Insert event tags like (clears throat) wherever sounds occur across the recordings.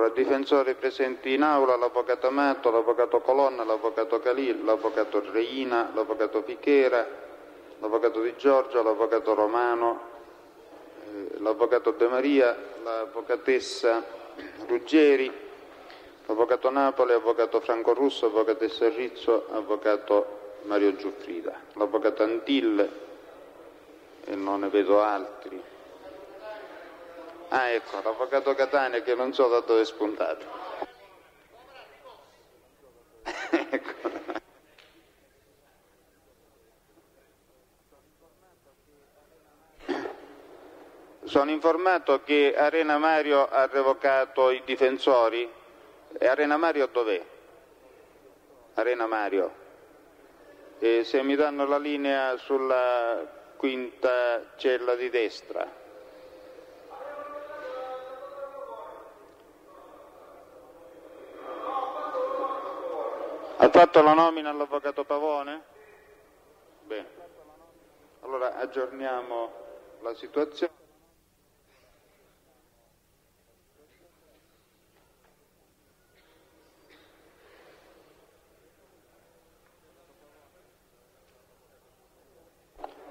Allora, difensori presenti in aula, l'avvocato Amato, l'avvocato Colonna, l'avvocato Calì, l'avvocato Reina, l'avvocato Fichera, l'avvocato Di Giorgio, l'avvocato Romano, eh, l'avvocato De Maria, l'avvocatessa Ruggeri, l'avvocato Napoli, l'avvocato Franco Russo, l'avvocatessa Rizzo, l'avvocato Mario Giuffrida, l'avvocato Antille e non ne vedo altri. Ah ecco, l'avvocato Catania che non so da dove è spuntato. (laughs) ecco. Sono informato che Arena Mario ha revocato i difensori. E Arena Mario dov'è? Arena Mario. E se mi danno la linea sulla quinta cella di destra. Ha fatto la nomina all'avvocato Pavone? Bene. Allora aggiorniamo la situazione.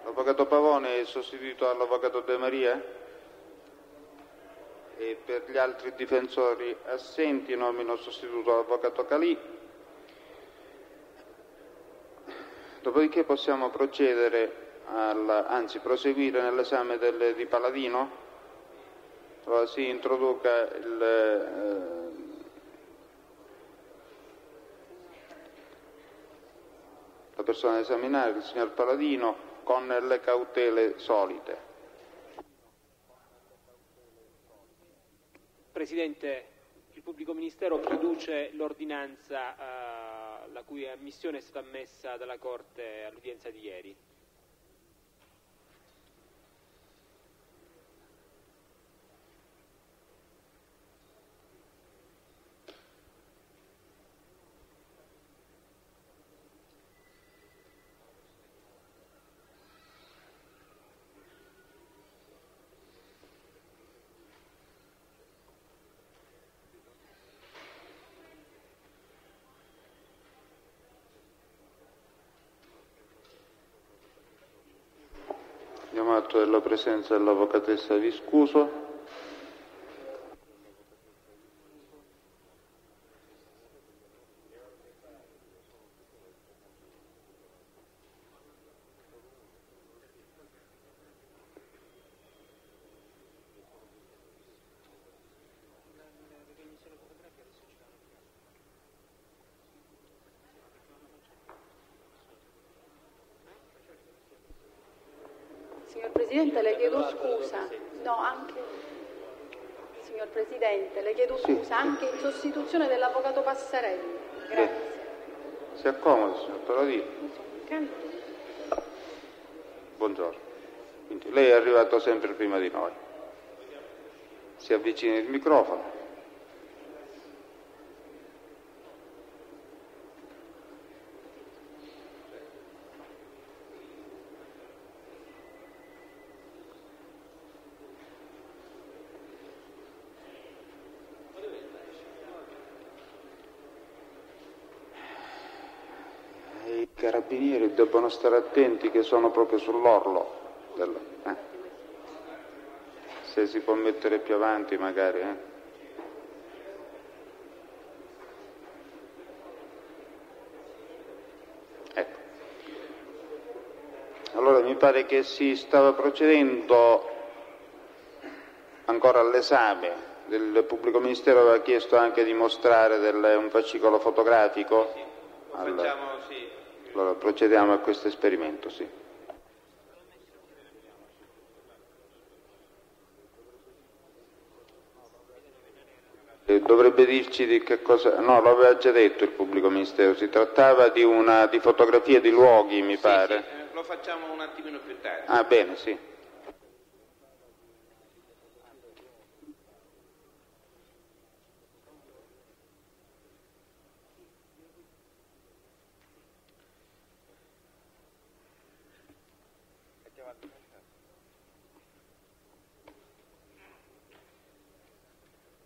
L'avvocato Pavone è sostituito dall'avvocato De Maria? E per gli altri difensori assenti nomino sostituto l'avvocato Calì. Dopodiché possiamo procedere, al, anzi proseguire nell'esame del, di Paladino. Allora si introduca il, eh, la persona da esaminare, il signor Paladino, con le cautele solite. Presidente, il pubblico ministero produce l'ordinanza eh, la cui ammissione è stata ammessa dalla Corte all'udienza di ieri. Atto della presenza dell'avvocatessa Viscuso. Presidente, le chiedo scusa, sì. anche in sostituzione dell'Avvocato Passarelli. Grazie. Si accomodi, signor Paladino. Buongiorno. Quindi lei è arrivato sempre prima di noi. Si avvicini il microfono. Carabinieri debbono stare attenti che sono proprio sull'orlo. Del, eh. Se si può mettere più avanti magari. Eh. Ecco. Allora mi pare che si stava procedendo ancora all'esame. Il pubblico ministero aveva chiesto anche di mostrare del, un fascicolo fotografico. Sì, sì. Allora procediamo a questo esperimento, sì. Dovrebbe dirci di che cosa... No, lo aveva già detto il pubblico ministero, si trattava di una di fotografia di luoghi, mi sì, pare. Sì, eh, lo facciamo un attimino più tardi. Ah, bene, sì.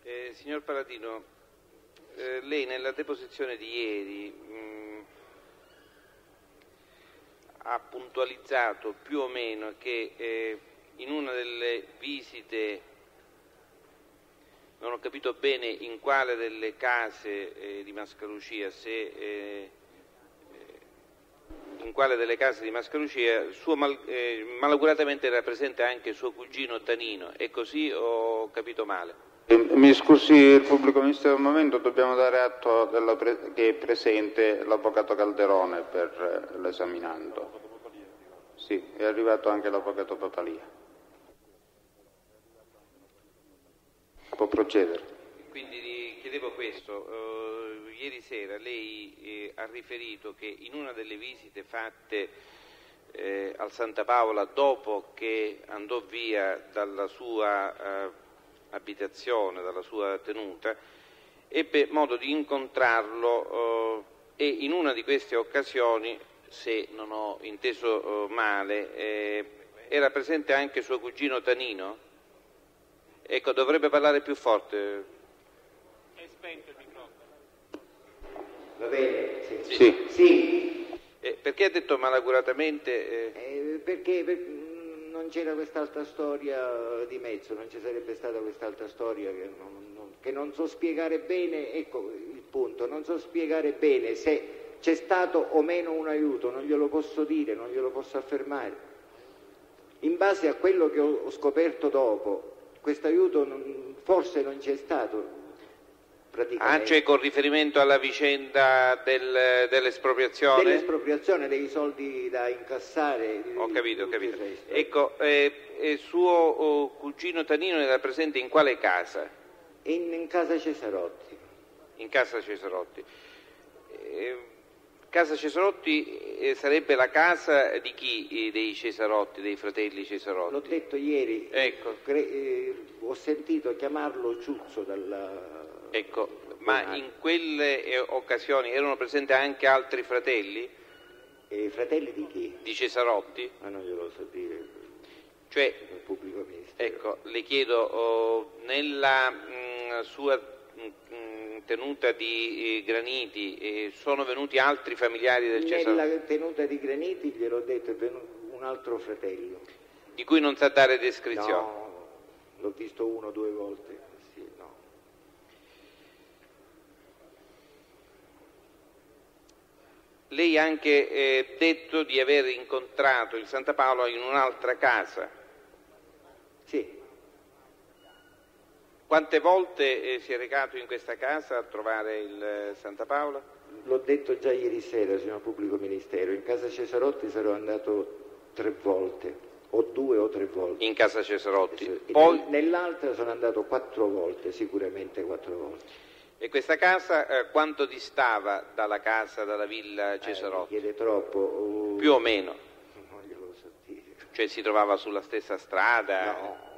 Eh, Paladino, eh, lei nella deposizione di ieri mh, ha puntualizzato più o meno che eh, in una delle visite, non ho capito bene in quale delle case eh, di Mascalucia, se eh, in quale delle case di Mascalucia suo mal, eh, malaguratamente era presente anche suo cugino Tanino, è così o ho capito male? Eh, Mi scusi il pubblico ministero un momento, dobbiamo dare atto pre- che è presente l'avvocato Calderone per eh, l'esaminando. Sì, è arrivato anche l'avvocato Papalia. Può procedere. Quindi gli chiedevo questo, eh, ieri sera lei eh, ha riferito che in una delle visite fatte eh, al Santa Paola dopo che andò via dalla sua eh, abitazione, dalla sua tenuta, ebbe modo di incontrarlo eh, e in una di queste occasioni, se non ho inteso eh, male, eh, era presente anche suo cugino Tanino? Ecco, dovrebbe parlare più forte. È spento il microfono. Va bene? Sì. Sì. Sì, Eh, perché ha detto malaguratamente? eh, eh, perché per- non c'era quest'altra storia di mezzo, non ci sarebbe stata quest'altra storia che non, non- che non so spiegare bene, ecco il punto, non so spiegare bene se c'è stato o meno un aiuto, non glielo posso dire, non glielo posso affermare. In base a quello che ho, ho scoperto dopo, questo aiuto forse non c'è stato. Ah, cioè con riferimento alla vicenda del- dell'espropriazione? Dell'espropriazione dei soldi da incassare. Ho capito, ho capito. Ecco, eh, eh, suo oh, cugino Tanino era presente in quale casa? In, in casa Cesarotti. In casa Cesarotti. Eh, casa Cesarotti eh, sarebbe la casa di chi? Eh, Dei Cesarotti, dei fratelli Cesarotti? L'ho detto ieri, Ecco. ho sentito chiamarlo Ciuzzo dalla... Ecco, ma in quelle eh, occasioni erano presenti anche altri fratelli Eh, fratelli di chi? di Cesarotti? Ma non glielo so dire, Cioè, pubblico ministero. ecco, le chiedo, oh, nella mh, sua mh, tenuta di eh, Graniti eh, sono venuti altri familiari del Cesarotti Nella tenuta di Graniti gliel'ho detto è venuto un altro fratello. di cui non sa dare descrizione? No, l'ho visto uno o due volte. Sì, no. Lei ha anche eh, detto di aver incontrato il Santa Paola in un'altra casa. Sì, Quante volte eh, si è recato in questa casa a trovare il eh, Santa Paola? L'ho detto già ieri sera, signor Pubblico Ministero, in casa Cesarotti sarò andato tre volte, o due o tre volte. In casa Cesarotti. Poi, nel- Nell'altra sono andato quattro volte, sicuramente quattro volte. E questa casa eh, quanto distava dalla casa, dalla villa Eh, Cesarotti? chiede troppo. oh, Più o meno, Non glielo so dire. cioè si trovava sulla stessa strada? No.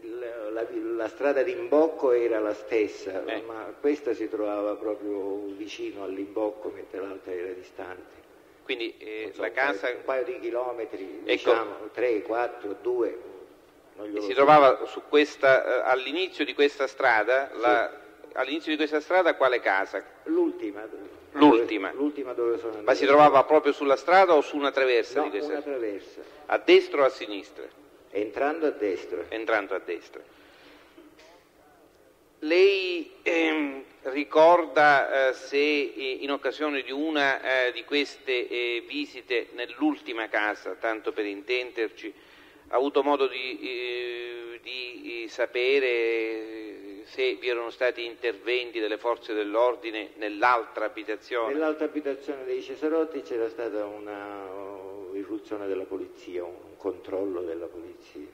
La, la- la strada d'imbocco era la stessa, Eh. ma questa si trovava proprio vicino all'imbocco, mentre l'altra era distante. Quindi eh, so, la casa un paio di chilometri, Ecco. diciamo, tre, quattro, due. non glielo si so trovava su questa, eh, all'inizio di questa strada, la- all'inizio di questa strada quale casa? L'ultima. L'ultima. L'ultima dove sono andato. Ma si trovava proprio sulla strada o su una traversa No, di questa? una traversa. A destra o a sinistra? Entrando a destra. entrando a destra. Lei ehm, ricorda eh, se eh, in occasione di una eh, di queste eh, visite nell'ultima casa, tanto per intenderci, ha avuto modo di, eh, di, eh, sapere se vi erano stati interventi delle forze dell'ordine nell'altra abitazione? Nell'altra abitazione dei Cesarotti c'era stata una uh, irruzione della polizia, un controllo della polizia.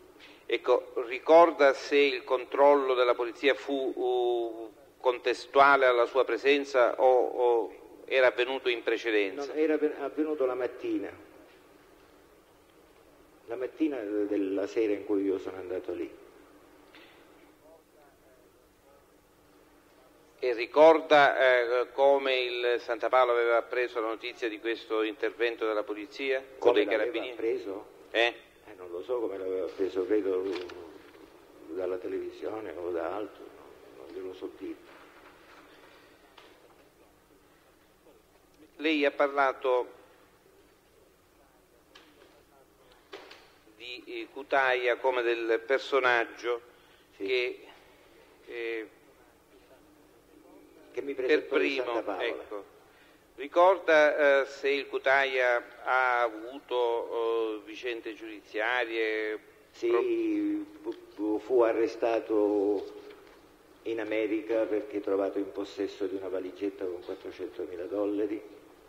Ecco, ricorda se il controllo della polizia fu uh, contestuale alla sua presenza o, o era avvenuto in precedenza? Non, era avven- avvenuto la mattina, la mattina della sera in cui io sono andato lì. E ricorda eh, come il Santa Paolo aveva appreso la notizia di questo intervento della polizia? Come dei l'aveva carabinieri? preso? Eh? Eh, non lo so come l'aveva preso, credo dalla televisione o da altro. no? posso dire. Lei ha parlato di eh, Cutaia come del personaggio Sì. che eh, Che mi per primo, ecco, ricorda eh, se il Cutaia ha avuto eh, vicende giudiziarie? Sì, fu- fu arrestato in America perché trovato in possesso di una valigetta con 400.000 dollari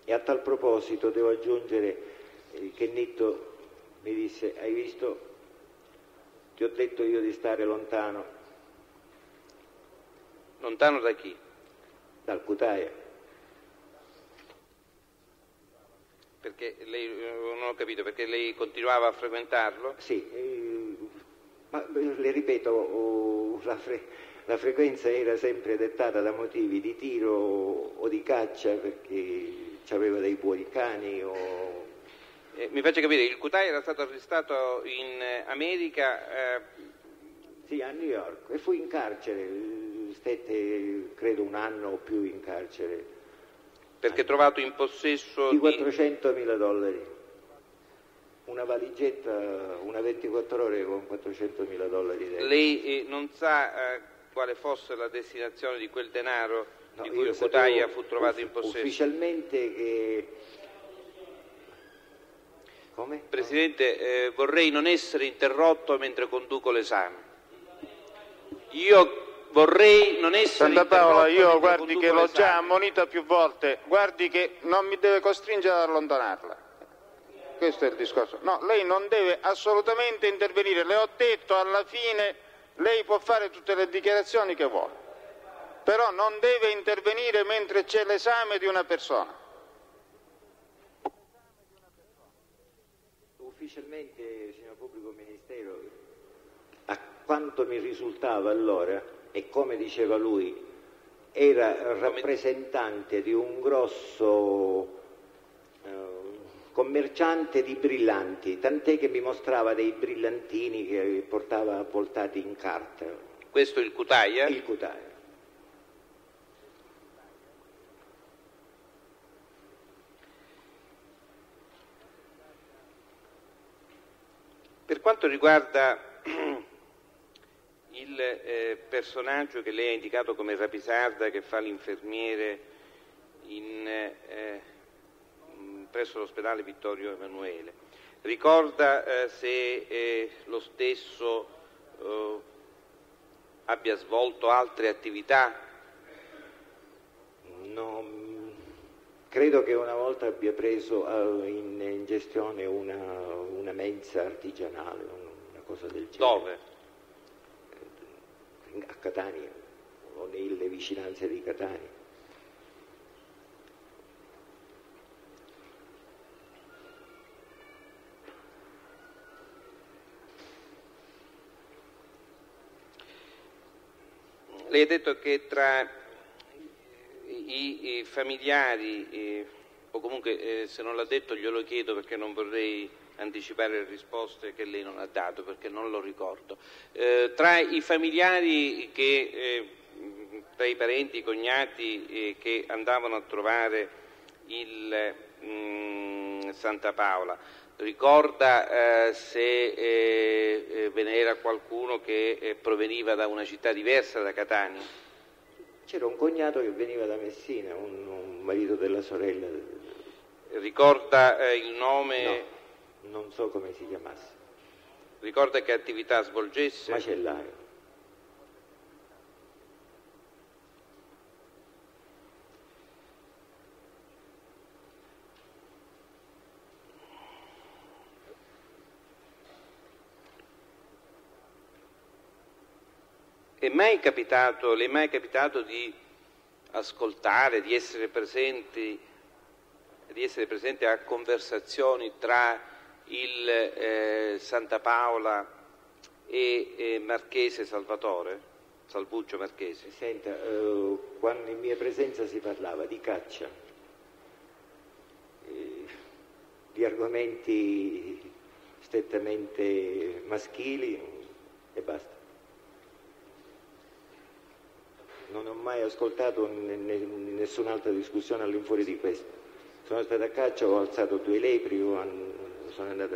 e a tal proposito devo aggiungere eh, che Nitto mi disse hai visto ti ho detto io di stare lontano Lontano da chi? Dal Cutaia Perché lei, eh, non ho capito, perché lei continuava a frequentarlo? Sì, eh, ma eh, le ripeto, oh, la, fre- la frequenza era sempre dettata da motivi di tiro o di caccia perché aveva dei buoni cani o... Eh, mi faccia capire, il Cutaia era stato arrestato in America, eh, Sì, a New York e fu in carcere, stette credo un anno o più in carcere, perché trovato in possesso di di... 400.000 dollari. Una valigetta, una 24 ore con 400.000 dollari dentro. Lei eh, non sa eh, quale fosse la destinazione di quel denaro No, di cui Cutaia fu trovato in possesso? Ufficialmente che... Come? Presidente, eh, vorrei non essere interrotto mentre conduco l'esame. Io vorrei non essere Santa Paola, io guardi che l'ho già ammonita più volte, guardi che non mi deve costringere ad allontanarla. Questo è il discorso. No, lei non deve assolutamente intervenire. Le ho detto alla fine, lei può fare tutte le dichiarazioni che vuole, però non deve intervenire mentre c'è l'esame di una persona. Ufficialmente, signor Pubblico Ministero, a quanto mi risultava allora, e come diceva lui, era rappresentante di un grosso eh, commerciante di brillanti, tant'è che mi mostrava dei brillantini che portava avvoltati in carta, Questo il Cutaia? il cutaio. Per quanto riguarda (clears throat) il eh, personaggio che lei ha indicato come Rapisarda che fa l'infermiere in, eh, mh, presso l'ospedale Vittorio Emanuele, ricorda eh, se eh, lo stesso eh, abbia svolto altre attività? No, mm, credo che una volta abbia preso eh, in, in gestione una, una mensa artigianale, un- una cosa del genere. Dove? A Catania o nelle vicinanze di Catania. Lei ha detto che tra i, familiari, eh, o comunque eh, se non l'ha detto glielo chiedo perché non vorrei anticipare le risposte che lei non ha dato perché non lo ricordo. Eh, tra i familiari che, eh, tra i parenti, i cognati eh, che andavano a trovare il mm, Santa Paola, ricorda eh, se eh, eh, ve ne era qualcuno che eh, proveniva da una città diversa da Catania? C'era un cognato che veniva da Messina, un, un marito della sorella, Ricorda eh, il nome, no, non so come si chiamasse, ricorda che attività svolgesse? macellaio. È mai capitato, le è mai capitato di ascoltare, di essere presenti, di essere presente a conversazioni tra il eh, Santa Paola e eh, Marchese Salvatore, Salvuccio Marchese? Senta, eh, quando in mia presenza si parlava di caccia, eh, di argomenti strettamente maschili e basta. non ho mai ascoltato nessun'altra discussione all'infuori di questo. Sono stato a caccia, ho alzato due lepri, ho, sono andato,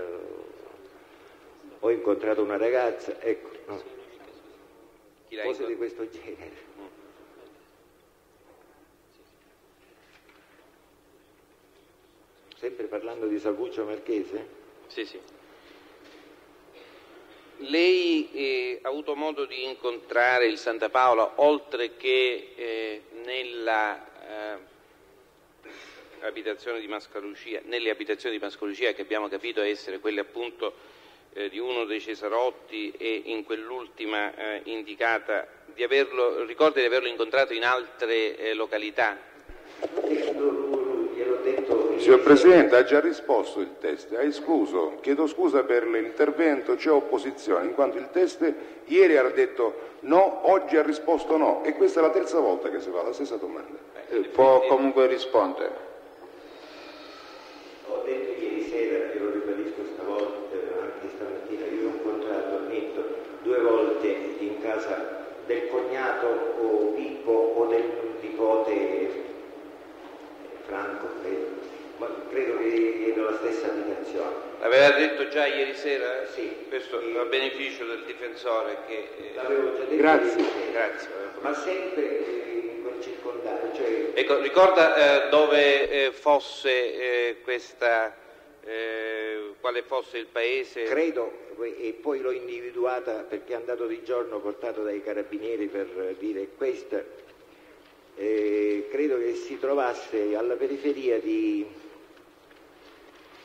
ho incontrato una ragazza, ecco, no. cose di questo genere. Sempre parlando di Salvuccio Marchese? Sì, sì. Lei eh, ha avuto modo di incontrare il Santa Paola oltre che eh, nella eh, abitazione di Mascalucia, nelle abitazioni di Mascalucia che abbiamo capito essere quelle appunto eh, di uno dei Cesarotti e in quell'ultima eh, indicata, di averlo, ricorda di averlo incontrato in altre eh, località? Signor Presidente, ha già risposto il test, ha escluso, chiedo scusa per l'intervento, c'è opposizione, in quanto il test ieri ha detto no, oggi ha risposto no e questa è la terza volta che si fa la stessa domanda. Può comunque rispondere. Ho detto ieri sera e lo ribadisco stavolta, anche stamattina, io ho incontrato Netto due volte in casa del cognato o Pippo o del nipote Franco, credo ma credo che era la stessa abitazione. L'aveva detto già ieri sera? Sì. Questo e... a beneficio del difensore che... Eh, L'avevo già detto Grazie. Grazie. Ma sempre in quel circondario. Cioè... Ecco, ricorda eh, dove eh, fosse eh, questa... Eh, quale fosse il paese? Credo, e poi l'ho individuata perché è andato di giorno portato dai carabinieri per dire questa, eh, credo che si trovasse alla periferia di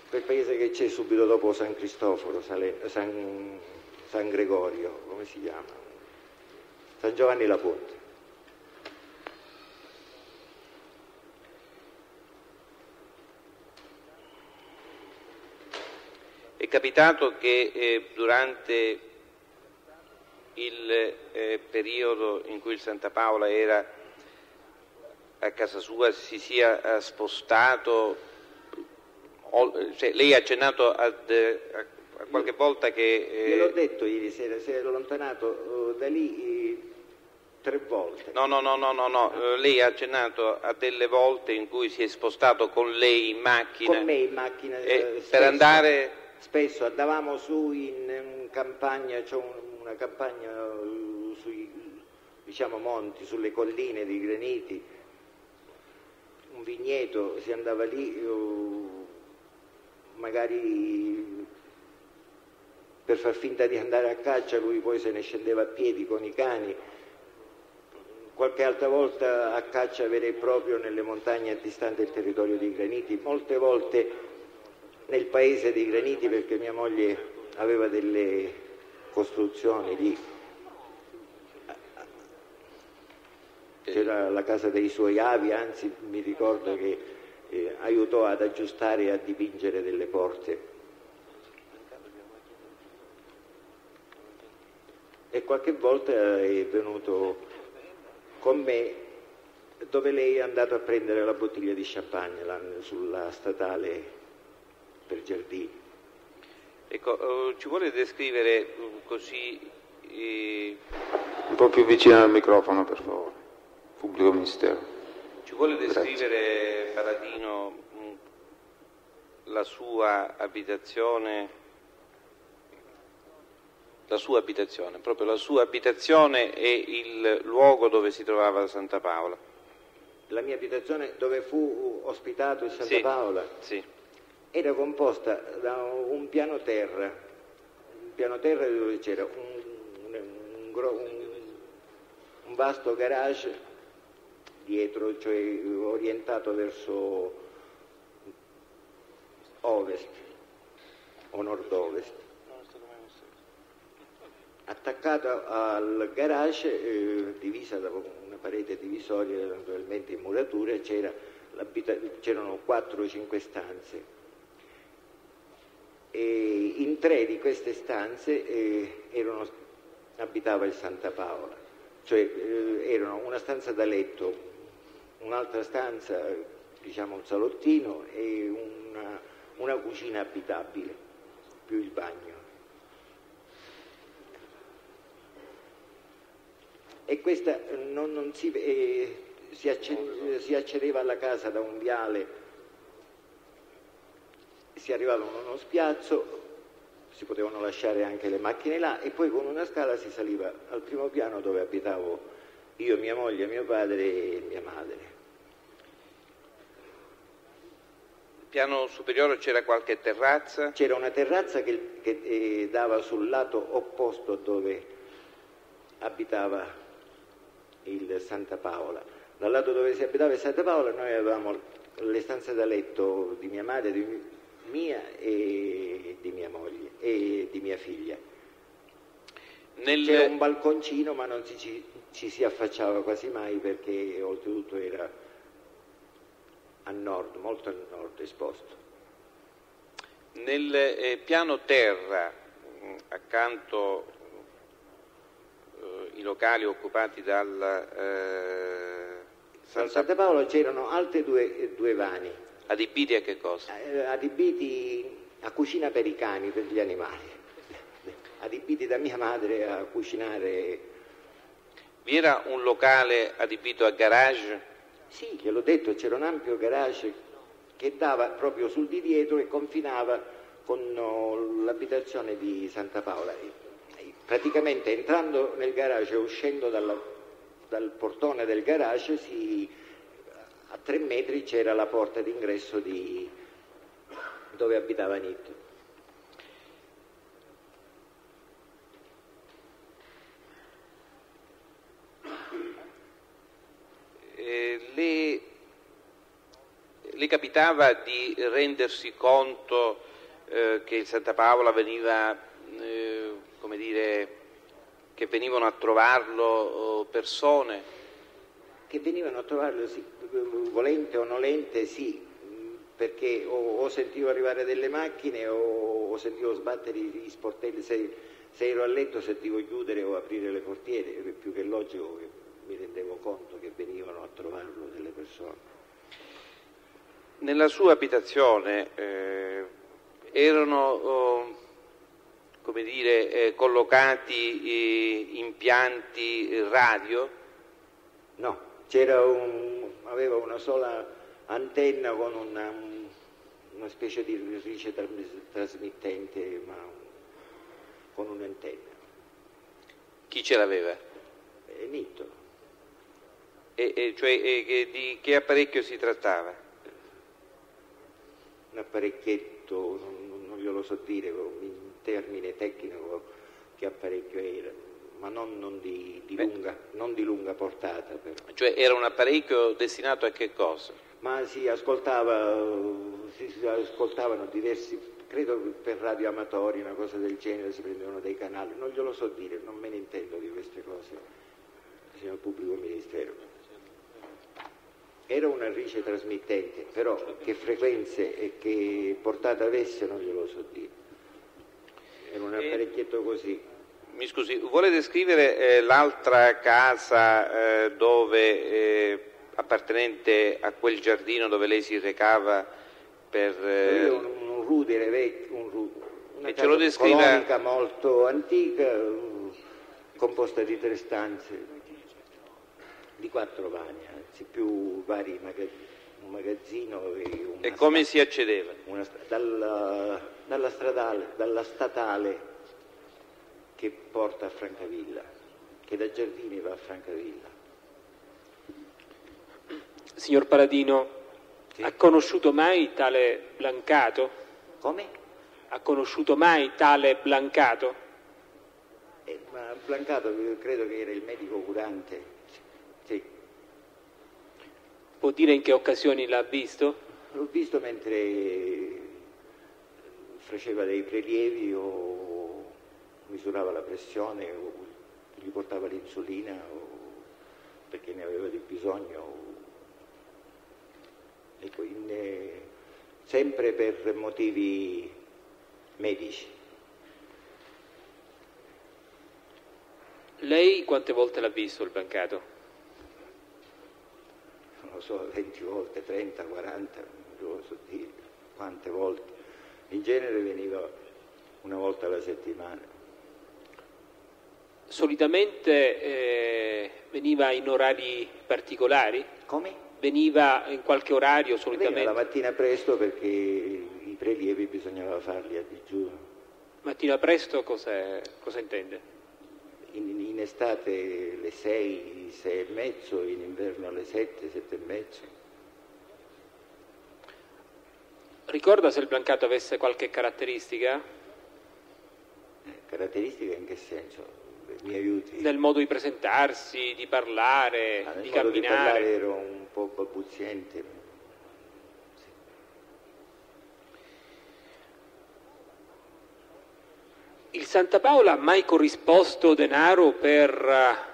quel paese che c'è subito dopo San Cristoforo, San, San Gregorio, come si chiama? San Giovanni la Ponte. Capitato che eh, durante il eh, periodo in cui il Santa Paola era a casa sua si sia eh, spostato cioè, lei ha accennato ad, a, a, qualche volta che... Eh... Gliel'ho detto ieri sera, si è allontanato uh, da lì eh, tre volte. No, no, no, no, no, no. Uh, lei ha accennato a delle volte in cui si è spostato con lei in macchina. Con me in macchina. Eh, per andare... Spesso andavamo su in, in campagna, c'è un, una campagna uh, sui diciamo, monti, sulle colline di graniti, un vigneto, si andava lì magari per far finta di andare a caccia lui poi se ne scendeva a piedi con i cani, qualche altra volta a caccia vera e propria nelle montagne distante il territorio di Graniti, molte volte nel paese dei Graniti perché mia moglie aveva delle costruzioni lì. C'era la casa dei suoi avi, anzi mi ricordo che eh, aiutò ad aggiustare e a dipingere delle porte. E qualche volta è venuto con me dove lei è andato a prendere la bottiglia di champagne là, sulla statale per Giardini. Ecco, uh, ci vuole descrivere uh, così... Eh... Un po' più vicino al microfono, per favore. Pubblico Ministero. Ci vuole descrivere Paladino mm, la sua abitazione, la sua abitazione, proprio la sua abitazione e il luogo dove si trovava Santa Paola? La mia abitazione dove fu ospitato il Santa sì, Paola? Sì. Era composta da un piano terra, un piano terra dove c'era un, un, un, un vasto garage dietro, cioè orientato verso ovest o nord-ovest. Attaccato al garage, eh, divisa da una parete divisoria, naturalmente in muratura, c'erano 4 o 5 stanze. E in tre di queste stanze eh, erano, abitava il Santa Paola, cioè eh, erano una stanza da letto, un'altra stanza, diciamo un salottino e una, una cucina abitabile, più il bagno. e questa non, non si, eh, si, acced- si accedeva alla casa da un viale, si arrivava a uno spiazzo, si potevano lasciare anche le macchine là e poi con una scala si saliva al primo piano dove abitavo io, mia moglie, mio padre e mia madre. piano superiore c'era qualche terrazza? C'era una terrazza che, che eh, dava sul lato opposto dove abitava il Santa Paola. Dal lato dove si abitava il Santa Paola noi avevamo le stanze da letto di mia madre, di mia e di mia moglie e di mia figlia. Nel... C'era un balconcino ma non ci, ci si affacciava quasi mai perché oltretutto era a nord, molto a nord esposto. Nel eh, piano terra, mh, accanto eh, i locali occupati dal eh, Santa- Santa Paola c'erano altri due, due vani, adibiti a che cosa? eh, adibiti a cucina per i cani, per gli animali, adibiti da mia madre a cucinare. Vi era un locale adibito a garage? Sì, gliel'ho detto, c'era un ampio garage che dava proprio sul di dietro e confinava con oh, l'abitazione di Santa Paola. Praticamente entrando nel garage e uscendo dalla- dal portone del garage si- a tre metri c'era la porta d'ingresso di dove abitava Nitto. Eh, le, le capitava di rendersi conto eh, che il Santa Paola veniva, eh, come dire, che venivano a trovarlo oh, persone? Che venivano a trovarlo, sì, volente o nolente, sì, perché o, o sentivo arrivare delle macchine o, o sentivo sbattere gli sportelli, se, se ero a letto sentivo chiudere o aprire le portiere, è più che logico che mi rendevo conto che venivano a trovarlo delle persone. Nella sua abitazione eh, erano, oh, come dire, eh, collocati eh, impianti radio? No, un, aveva una sola antenna con una, una specie di rice trasmittente, ma con un'antenna. Chi ce l'aveva? E Nitto. E, e cioè, e di che apparecchio si trattava? un apparecchietto, non, non glielo so dire in termine tecnico che apparecchio era, ma non, non di, di lunga, non di lunga portata però. Cioè era un apparecchio destinato a che cosa? Ma si ascoltava, si, ascoltavano diversi, credo per radioamatori, una cosa del genere, si prendevano dei canali, non glielo so dire, non me ne intendo di queste cose, signor pubblico ministero. Era una rice trasmittente, però che frequenze e che portata avesse non glielo so dire. Era un E- apparecchietto così. Mi scusi, vuole descrivere eh, l'altra casa eh, dove, eh, appartenente a quel giardino dove lei si recava per... eh, un, un rudere vecchio, un ru- una E ce casa descriva- colonica molto antica, composta di tre stanze, di quattro vani, anzi più vari maga- un magazzino e e come si accedeva? una dalla, dalla stradale, dalla statale che porta a Francavilla, che da Giardini va a Francavilla. Signor Paladino, Sì. ha conosciuto mai tale Blancato? Come? Ha conosciuto mai tale Blancato? Eh, ma Blancato credo che era il medico curante. Sì. Può dire in che occasioni l'ha visto? L'ho visto mentre faceva dei prelievi o misurava la pressione o gli portava l'insulina o perché ne aveva di bisogno. o- Ecco, in, sempre per motivi medici. Lei quante volte l'ha visto il Blancato? non lo so, 20 volte, 30, 40, non lo so dire quante volte. In genere veniva una volta alla settimana. Solitamente eh, veniva in orari particolari? Come? Veniva in qualche orario solitamente? Veniva la mattina presto perché i prelievi bisognava farli a digiuno. Mattina presto cosa, cosa intende? In, in, estate le 6, 6 e mezzo, in inverno alle 7, 7 e mezzo. Ricorda se il Blancato avesse qualche caratteristica? Eh, caratteristica in che senso? Mi aiuti? Nel modo di presentarsi, di parlare, ah, di camminare. Di parlare ero un po' balbuziente. Sì. Il Santa Paola ha mai corrisposto denaro per eh,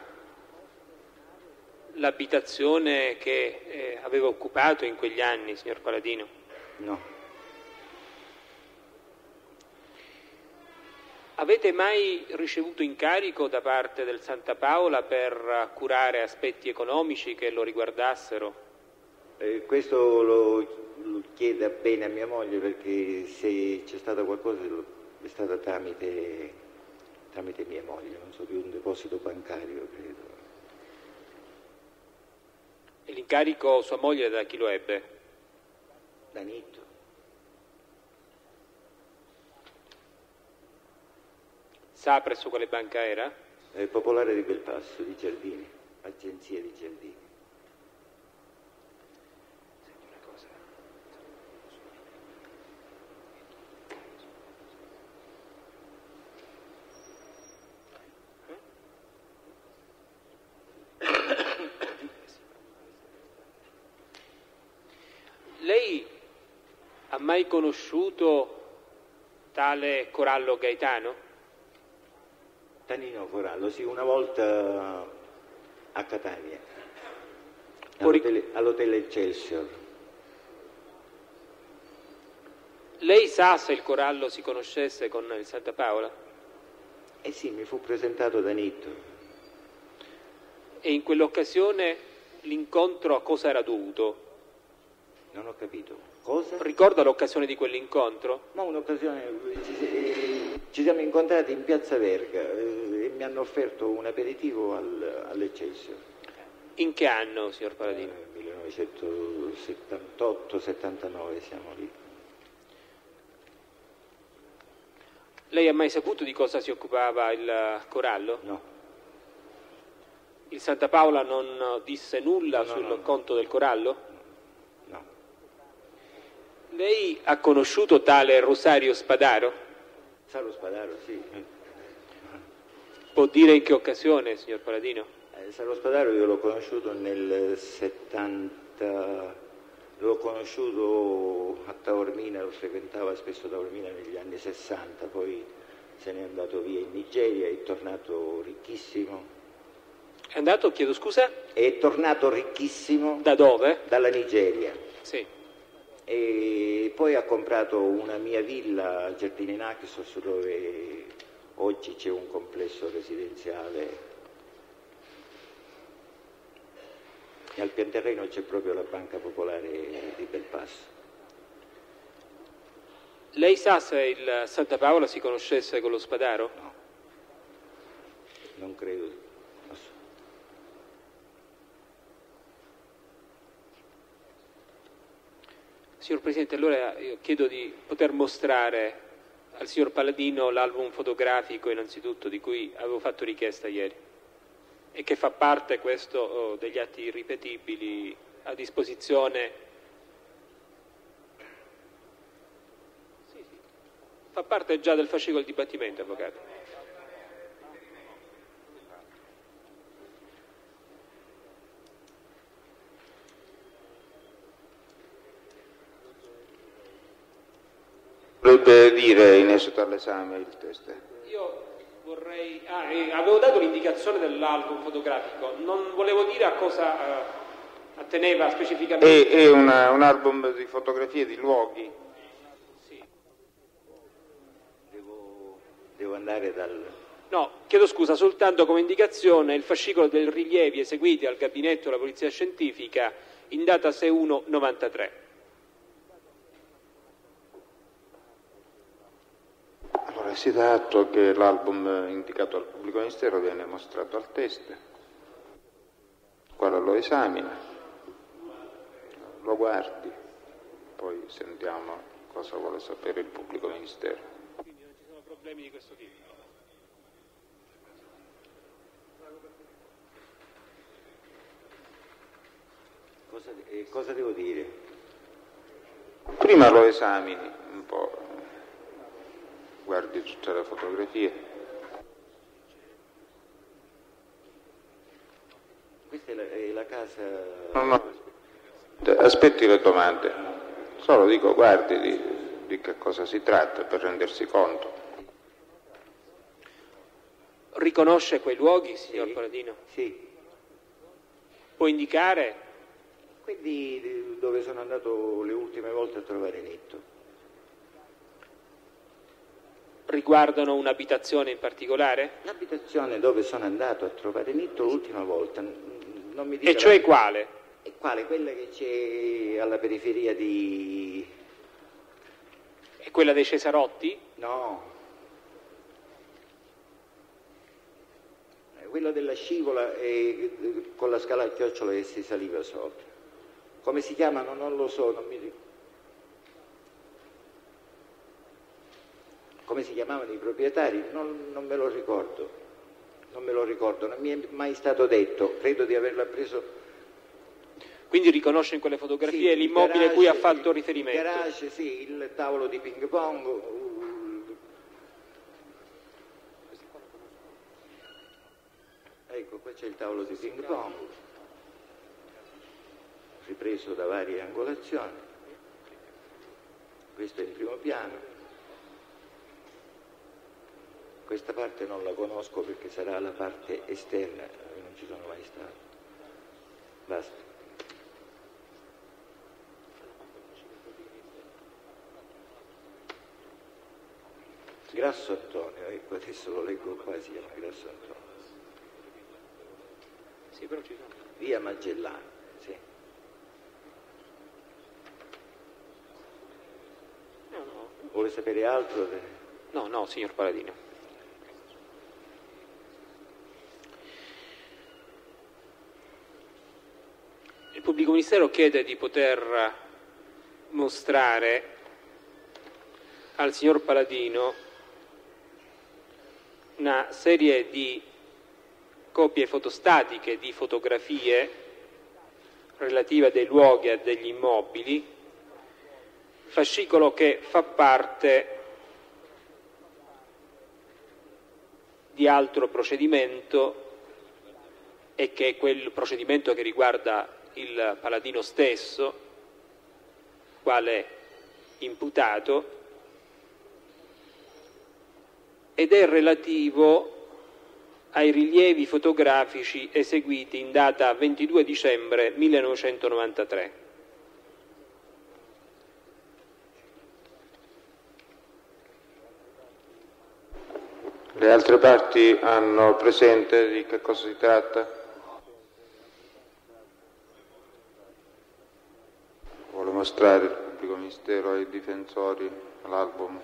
l'abitazione che eh, aveva occupato in quegli anni, signor Paladino? No. Avete mai ricevuto incarico da parte del Santa Paola per curare aspetti economici che lo riguardassero? Eh, questo lo, lo chieda bene a mia moglie perché se c'è stato qualcosa è stata tramite, tramite mia moglie, non so più un deposito bancario credo. E l'incarico sua moglie da chi lo ebbe? Da Nitto. Sa presso quale banca era? Eh, Popolare di Belpasso, di Giardini, agenzia di Giardini. Lei ha mai conosciuto tale Corallo Gaetano? Tanino Corallo, sì, una volta a Catania, all'hotel, all'hotel Excelsior. Lei sa se il Corallo si conoscesse con il Santa Paola? Eh sì, mi fu presentato da Nitto. E in quell'occasione l'incontro a cosa era dovuto? Non ho capito. Cosa? Ricorda l'occasione di quell'incontro? Ma un'occasione, ci, siamo incontrati in piazza Verga eh, e mi hanno offerto un aperitivo al, all'Eccelsior. In che anno, signor Paladino? Eh, 1978-79 siamo lì. Lei ha mai saputo di cosa si occupava il Corallo? No. Il Santa Paola non disse nulla no, no, sul no, conto del Corallo? No. Lei ha conosciuto tale Rosario Spadaro? Salo Spadaro, sì. Può dire in che occasione, signor Paladino? Eh, Salo Spadaro io l'ho conosciuto nel 70, l'ho conosciuto a Taormina, lo frequentava spesso Taormina negli anni 60, poi se n'è andato via in Nigeria, è tornato ricchissimo. È andato, chiedo scusa? È tornato ricchissimo. Da dove? Dalla Nigeria. Sì. E poi ha comprato una mia villa a Giardini Naxos dove oggi c'è un complesso residenziale. E al pian terreno c'è proprio la Banca Popolare di Belpasso. Lei sa se il Santa Paola si conoscesse con lo Spadaro? No, non credo. Signor Presidente, allora io chiedo di poter mostrare al signor Paladino l'album fotografico innanzitutto di cui avevo fatto richiesta ieri e che fa parte questo oh, degli atti irripetibili a disposizione. Fa parte già del fascicolo di dibattimento, Avvocato. Vorrebbe dire in esito all'esame il test? Io vorrei... Ah, eh, avevo dato l'indicazione dell'album fotografico, non volevo dire a cosa eh, atteneva specificamente. È, è una, un album di fotografie di luoghi? Sì. Devo, devo andare dal... No, chiedo scusa, soltanto come indicazione il fascicolo dei rilievi eseguiti al gabinetto della Polizia Scientifica in data 6-1-93. Si dà atto che l'album indicato al pubblico ministero viene mostrato al test, quale lo esamina, lo guardi, poi sentiamo cosa vuole sapere il pubblico ministero. Quindi non ci sono problemi di questo tipo. Cosa, eh, cosa devo dire? Prima lo esamini guardi tutte le fotografie. Questa è la, è la casa... No, no, aspetti le domande, solo dico guardi di, di che cosa si tratta per rendersi conto. Riconosce quei luoghi, signor Sì. Paladino? Sì, Può indicare? quelli eh, dove sono andato le ultime volte a trovare Netto. Riguardano un'abitazione in particolare? L'abitazione dove sono andato a trovare Netto l'ultima volta. E cioè la- quale? E quale? Quella che c'è alla periferia di... È quella dei Cesarotti? No. Quella della scivola e eh, con la scala a chiocciola che si saliva sopra. Come si chiamano? Non lo so, non mi ricordo. Come si chiamavano i proprietari? Non, non me lo ricordo. Non me lo ricordo, non mi è mai stato detto. Credo di averlo appreso Quindi riconosce in quelle fotografie Sì, il l'immobile a cui ha fatto riferimento? Il garage, sì, il tavolo di ping pong. Ecco, qua c'è il tavolo di ping pong, ripreso da varie angolazioni. Questo è il primo piano. Questa parte non la conosco perché sarà la parte esterna, io non ci sono mai stato. Basta. Grasso Antonio, ecco adesso lo leggo qua, si chiama Grasso Antonio. Sì, però ci sono. Via Magellani, sì. No, no, Vuole sapere altro? no, no, signor Paladino. Il pubblico ministero chiede di poter mostrare al signor Paladino una serie di copie fotostatiche di fotografie relative a dei luoghi e a degli immobili, fascicolo che fa parte di altro procedimento e che è quel procedimento che riguarda il paladino stesso, quale imputato, ed è relativo ai rilievi fotografici eseguiti in data 22 dicembre 1993. Le altre parti hanno presente di che cosa si tratta? Vuole mostrare il pubblico ministero ai difensori l'album?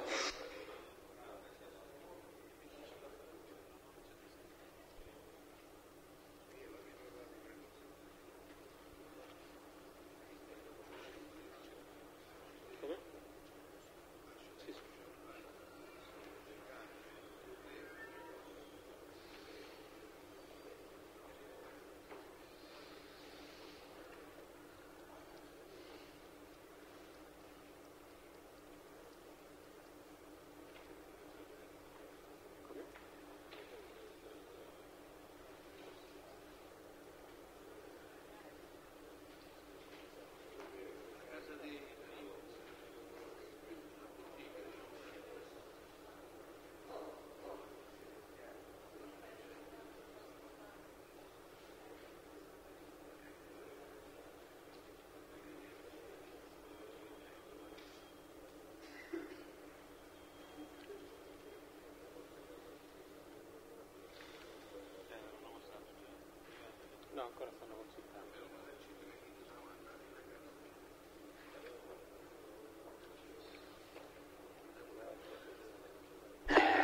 Ancora stanno consultando.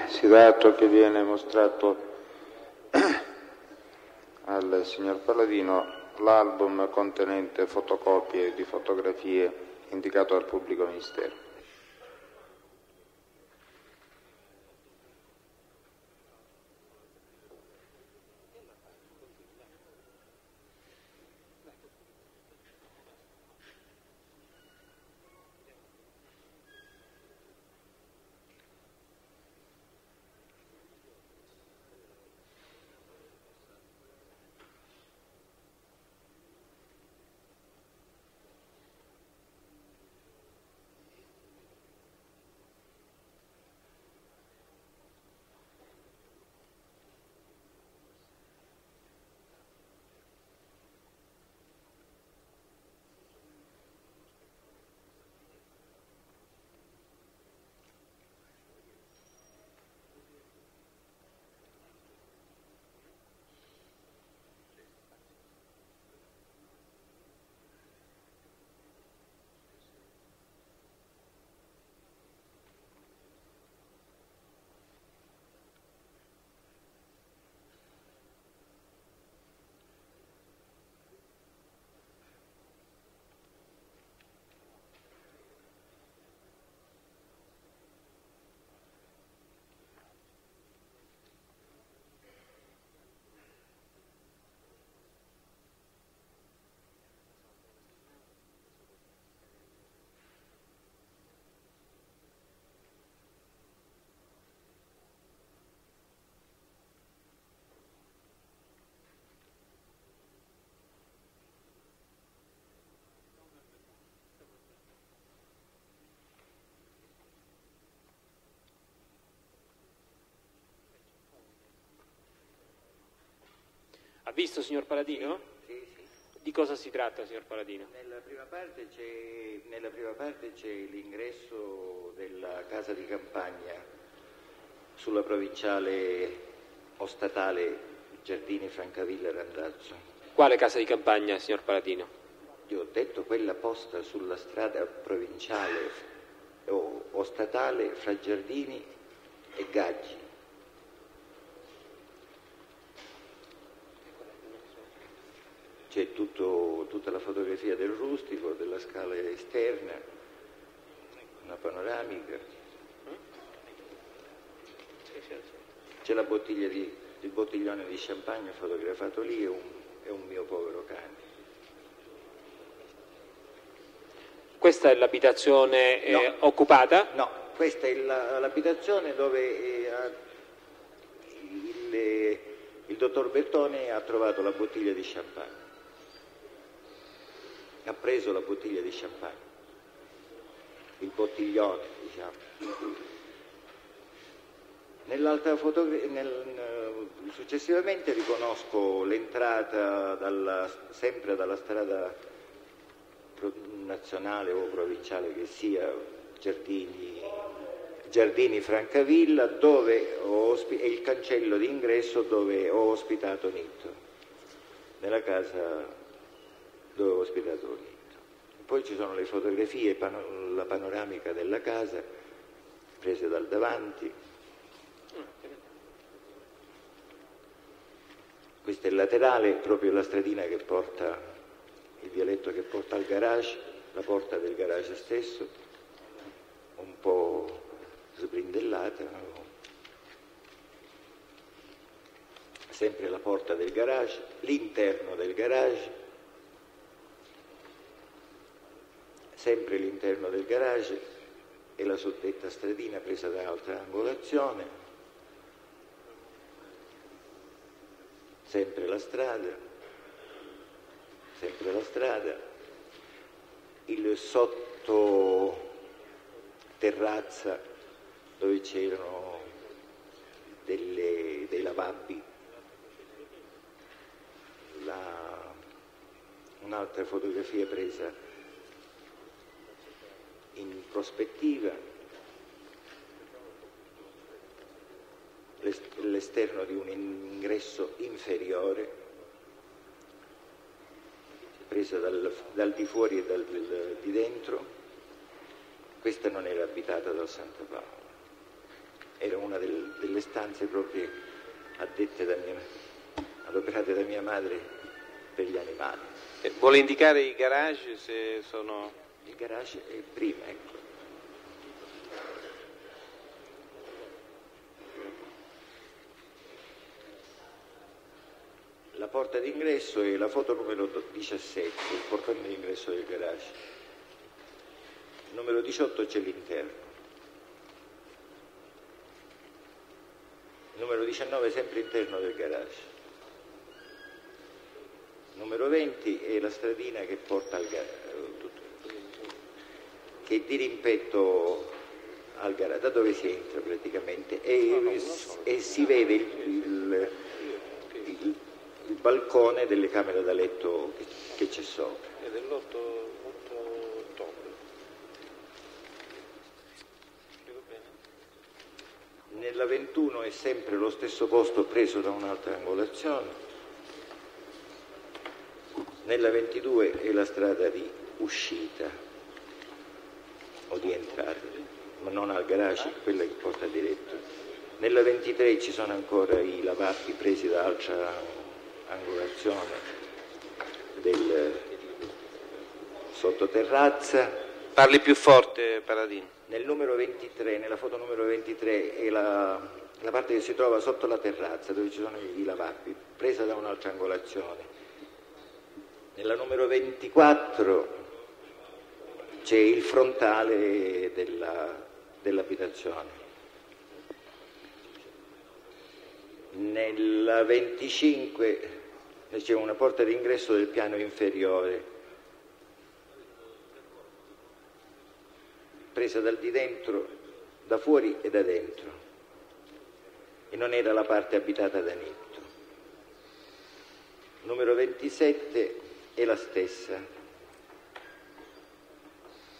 Si dà atto che viene mostrato al signor Palladino l'album contenente fotocopie di fotografie indicato dal pubblico ministero. Visto, signor Paladino? Sì, sì. Di cosa si tratta, signor Paladino? Nella prima parte c'è, nella prima parte c'è l'ingresso della casa di campagna sulla provinciale o statale Giardini Francavilla Randazzo. Quale casa di campagna, signor Paladino? Io ho detto quella posta sulla strada provinciale o, o statale fra Giardini e Gaggi. C'è tutto- tutta la fotografia del rustico, della scala esterna, una panoramica. C'è la bottiglia di, il bottiglione di champagne fotografato lì e un, e un mio povero cane. Questa è l'abitazione eh, No. occupata? No, questa è la- l'abitazione dove eh, il, il dottor Bertone ha trovato la bottiglia di champagne. Ha preso la bottiglia di champagne, il bottiglione, diciamo. Nel- successivamente riconosco l'entrata dalla- sempre dalla strada nazionale o provinciale che sia, Giardini, Giardini Francavilla, dove è il cancello d'ingresso dove ho ospitato Nitto, nella casa dove ho ospitato Nitto. Poi ci sono le fotografie, la panoramica della casa prese dal davanti. Questo è il laterale, proprio la stradina che porta, il vialetto che porta al garage, la porta del garage stesso, un po' sbrindellata. Sempre la porta del garage, l'interno del garage, sempre l'interno del garage e la suddetta stradina presa da altra angolazione. sempre la strada, sempre la strada, il sotto terrazza dove c'erano dei lavabbi, La- un'altra fotografia presa prospettiva, l'est- l'esterno di un ingresso inferiore, presa dal, dal di fuori e dal, del- di dentro. Questa non era abitata dal Santa Paola. era una del, delle stanze proprio addette da mia, adoperate da mia madre per gli animali. Eh, vuole indicare i garage se sono... Il garage è prima, ecco. La porta d'ingresso è la foto numero 17, il portone d'ingresso del garage. Numero 18 c'è l'interno. Numero 19 sempre interno del garage. Numero 20 è la stradina che porta al garage, che è di rimpetto al garage, da dove si entra praticamente, e, e si vede il, il, il, il balcone delle camere da letto che, c'è sopra. È dell'8 ottobre. Spiego bene? Nella 21 è sempre lo stesso posto preso da un'altra angolazione. Nella 22 è la strada di uscita o di entrata, ma non al garage, quella che porta diretto. Nella 23 ci sono ancora i lavabbi presi da altra angolazione del sottoterrazza. Parli più forte, Paladino. Nel numero 23, nella foto numero 23 è la, la parte che si trova sotto la terrazza dove ci sono i lavabbi, presa da un'altra angolazione. Nella numero 24 c'è il frontale della- dell'abitazione. Nella 25 c'è una porta d'ingresso del piano inferiore, presa dal di dentro, da fuori e da dentro, e non era la parte abitata da Nitto. Numero 27 è la stessa.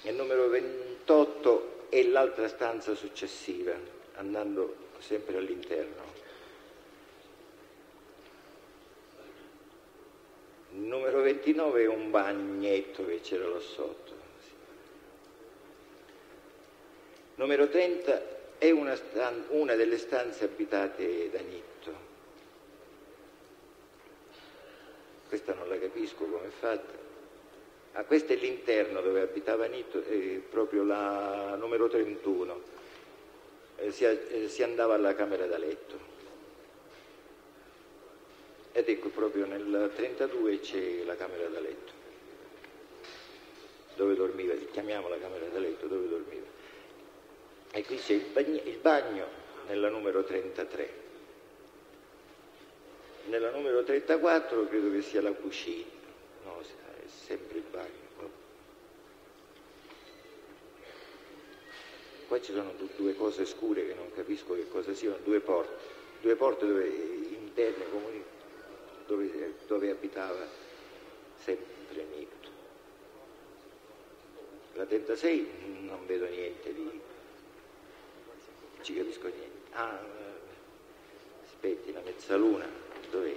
Il numero 28 è l'altra stanza successiva, andando sempre all'interno. Il numero 29 è un bagnetto che c'era là sotto. Numero 30 è una, stan- una delle stanze abitate da Nitto. Questa non la capisco come è fatta. Ah, questo è l'interno dove abitava Nitto, è proprio la numero 31. Eh, si, eh, si andava alla camera da letto. Ed ecco proprio nel 32 c'è la camera da letto, dove dormiva, chiamiamola camera da letto, dove dormiva. E qui c'è il, bagn- il bagno nella numero 33. Nella numero 34 credo che sia la cucina, no, è sempre il bagno. Qua ci sono du- due cose scure che non capisco che cosa siano, due porte, due porte dove, interne comuni dove, dove abitava sempre Nitto. La 36 non vedo niente di... non ci capisco niente. Ah, aspetti, la mezzaluna, dov'è?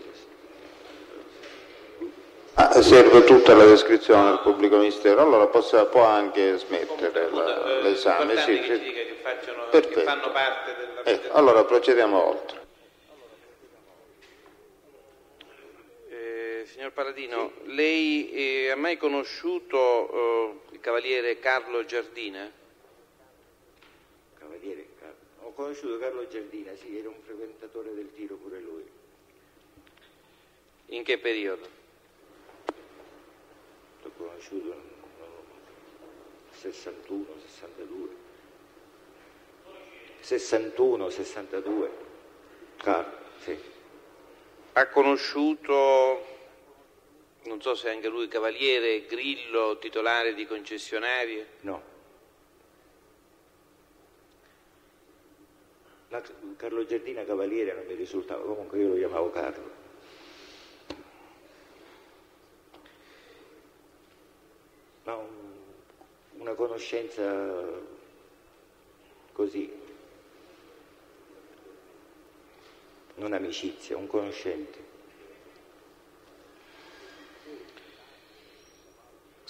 Ah, serve tutta la descrizione del pubblico ministero, allora possa- può anche smettere la- Eh, l'esame. Sì, che che, facciano, che Perfetto. fanno parte della Ecco, allora procediamo oltre. Eh, signor Paladino, lei eh, ha mai conosciuto eh, il cavaliere Carlo Giardina? Cavaliere Carlo. Ho conosciuto Carlo Giardina, sì, era un frequentatore del tiro pure lui. In che periodo? L'ho conosciuto nel 61, 62. 61, 62. Carlo, sì. Ha conosciuto, non so se anche lui, cavaliere Grillo, titolare di concessionarie? No. La- Carlo Giardina Cavaliere non mi risultava, comunque io lo chiamavo Carlo. Ma un- una conoscenza così, non amicizia, un conoscente.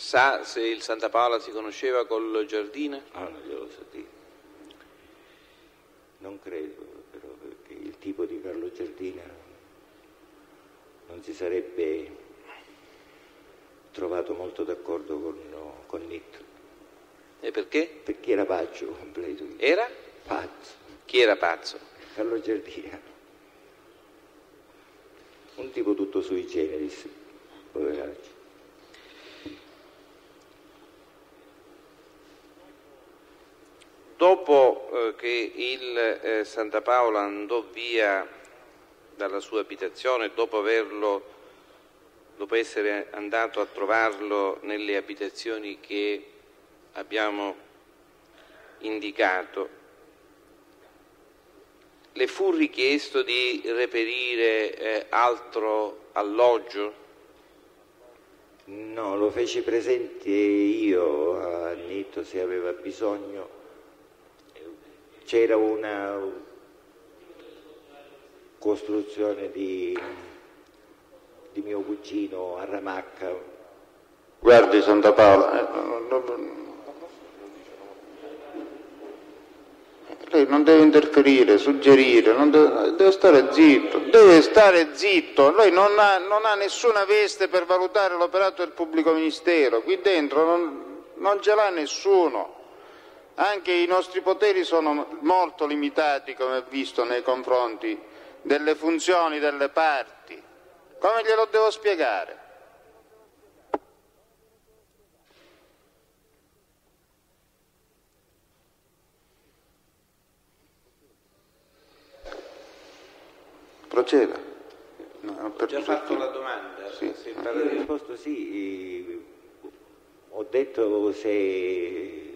Sa se il Santa Paola si conosceva col Giardina? Ah, non glielo so dire. Non, credo, però, perché il tipo di Carlo Giardina non si sarebbe trovato molto d'accordo con, con Nitto. E perché? Perché era pazzo completo. Era? Pazzo. Chi era pazzo? Carlo Giardina. Un tipo tutto sui generis, poveraccio. Dopo eh, che il eh, Santa Paola andò via dalla sua abitazione, dopo, averlo, dopo essere andato a trovarlo nelle abitazioni che abbiamo indicato, le fu richiesto di reperire eh, altro alloggio? No, lo feci presente io a Nitto se aveva bisogno. C'era una costruzione di, di mio cugino a Ramacca. Guardi Santa Paola, eh, lei non deve interferire, suggerire, deve, deve, stare zitto, deve stare zitto, lei non ha, non ha, nessuna veste per valutare l'operato del pubblico ministero, qui dentro non, non ce l'ha nessuno, anche i nostri poteri sono molto limitati, come ha visto, nei confronti delle funzioni delle parti, come glielo devo spiegare? Proceda. No, Ho già fatto la domanda. Sì. Se Io ho risposto sì, ho detto se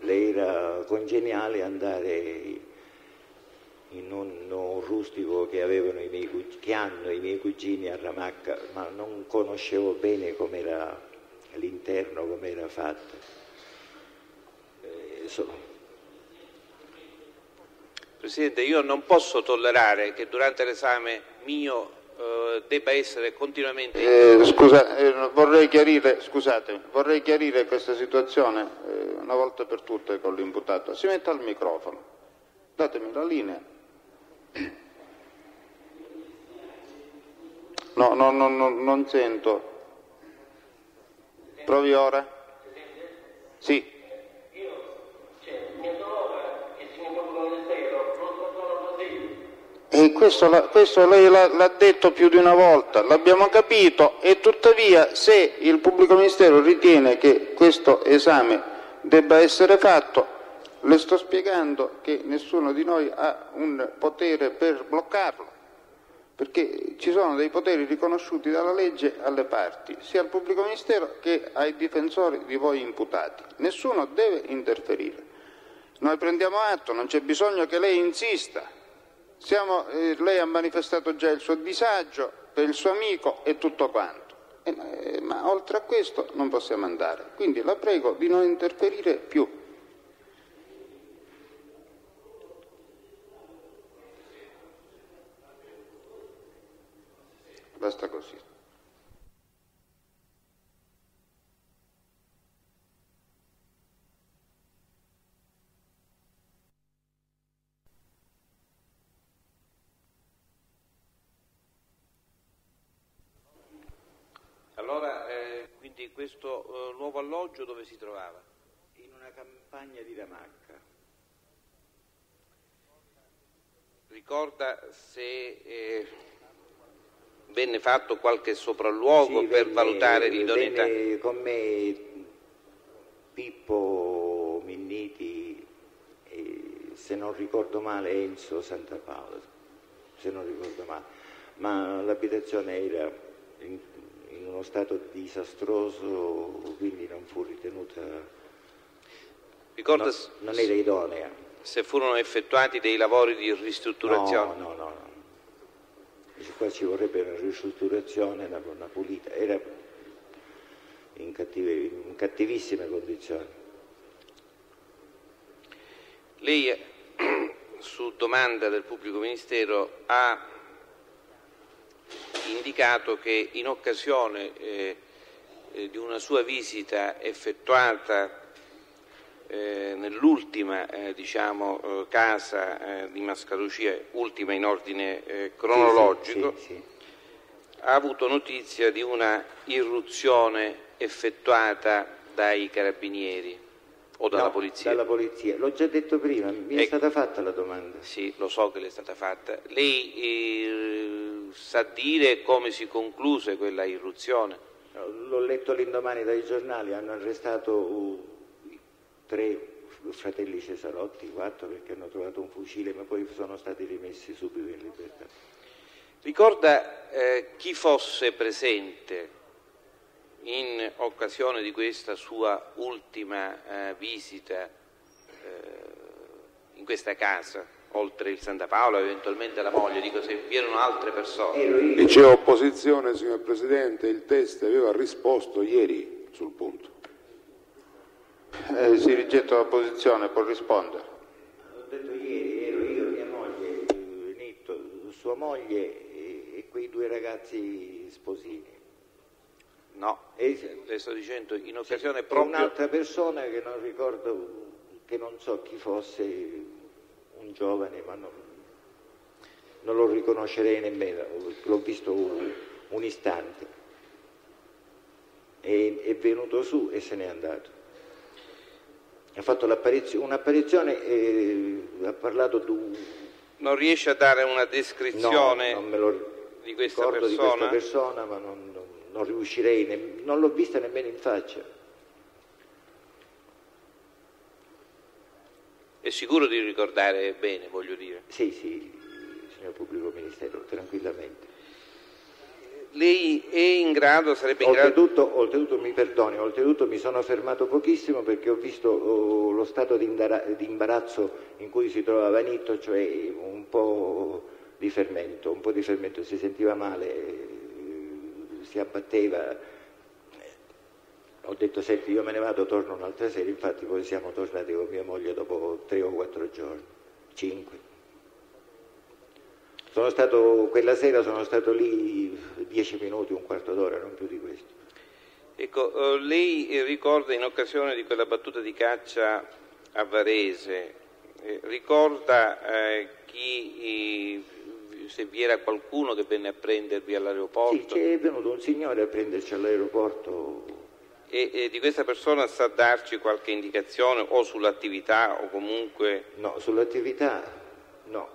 le era congeniale andare in un, rustico che, miei, che, hanno i miei cugini a Ramacca, ma non conoscevo bene com'era l'interno, com'era fatto. Eh, so, Presidente, io non posso tollerare che durante l'esame mio debba essere continuamente... Eh, scusa, eh, vorrei, chiarire, vorrei chiarire questa situazione eh, una volta per tutte con l'imputato. Si metta al microfono, datemi la linea. No, no, no, no non sento. Provi ora? Sì. Questo, questo lei l'ha detto più di una volta, l'abbiamo capito e tuttavia se il pubblico ministero ritiene che questo esame debba essere fatto, le sto spiegando che nessuno di noi ha un potere per bloccarlo, perché ci sono dei poteri riconosciuti dalla legge alle parti, sia al pubblico ministero che ai difensori di voi imputati. Nessuno deve interferire. Noi prendiamo atto, non c'è bisogno che lei insista, siamo, eh, lei ha manifestato già il suo disagio per il suo amico e tutto quanto, eh, eh, ma oltre a questo non possiamo andare. Quindi la prego di non interferire più. Basta così. Questo uh, nuovo alloggio dove si trovava? In una campagna di Ramacca. Ricorda se eh, venne fatto qualche sopralluogo sì, per venne, valutare l'idoneità? Con me Pippo Minniti e se non ricordo male Enzo Santa Paola, se non ricordo male, ma l'abitazione era in in uno stato disastroso, quindi non fu ritenuta, Ricorda no, non era idonea. Se furono effettuati dei lavori di ristrutturazione? No, no, no. no. Qua ci vorrebbe una ristrutturazione, una, una pulita. Era in, cattive, in cattivissime condizioni. Lei, (clears throat) su domanda del pubblico ministero, ha indicato che in occasione eh, eh, di una sua visita effettuata eh, nell'ultima eh, diciamo, eh, casa di Mascalucia, ultima in ordine cronologico, sì, sì, sì, ha avuto notizia di una irruzione effettuata dai carabinieri o dalla no, polizia? Dalla polizia, l'ho già detto prima, mi è ecco. stata fatta la domanda. Sì, lo so che le è stata fatta. Lei eh, sa dire come si concluse quella irruzione? L'ho letto l'indomani dai giornali, hanno arrestato uh, tre fratelli Cesarotti, quattro perché hanno trovato un fucile, ma poi sono stati rimessi subito in libertà. Ricorda eh, chi fosse presente in occasione di questa sua ultima eh, visita eh, in questa casa, oltre il Santa Paola, eventualmente la moglie, dico se vi erano altre persone. E c'è opposizione, signor Presidente, il test aveva risposto ieri sul punto. Eh, si rigetta l'opposizione, può rispondere. Ho detto ieri, ero io, mia moglie, Nitto, sua moglie e quei due ragazzi sposini. No, e, le sto dicendo in occasione proprio... un'altra persona che non ricordo, che non so chi fosse, un giovane, ma non, non lo riconoscerei nemmeno, l'ho visto un, un istante. È, è, venuto su e se n'è andato. Ha fatto un'apparizione e ha parlato di. Non riesce a dare una descrizione no, non me lo di questa persona? di questa persona, ma non, non, non riuscirei, non l'ho vista nemmeno in faccia. È sicuro di ricordare bene, voglio dire? Sì, sì, signor Pubblico Ministero, tranquillamente. Lei è in grado, sarebbe in oltretutto, grado... Oltretutto, mi perdoni, oltretutto mi sono fermato pochissimo perché ho visto oh, lo stato di, di imbarazzo in cui si trovava Nitto, cioè un po' di fermento, un po' di fermento, si sentiva male, si abbatteva. Ho detto, senti, io me ne vado, torno un'altra sera, infatti poi siamo tornati con mia moglie dopo tre o quattro giorni, cinque. Sono stato, quella sera sono stato lì dieci minuti, un quarto d'ora, non più di questo. Ecco, eh, lei ricorda in occasione di quella battuta di caccia a Varese, eh, ricorda eh, chi se vi era qualcuno che venne a prendervi all'aeroporto. Sì, è venuto un signore a prenderci all'aeroporto. E, e, di questa persona sa darci qualche indicazione o sull'attività o comunque... No, sull'attività no.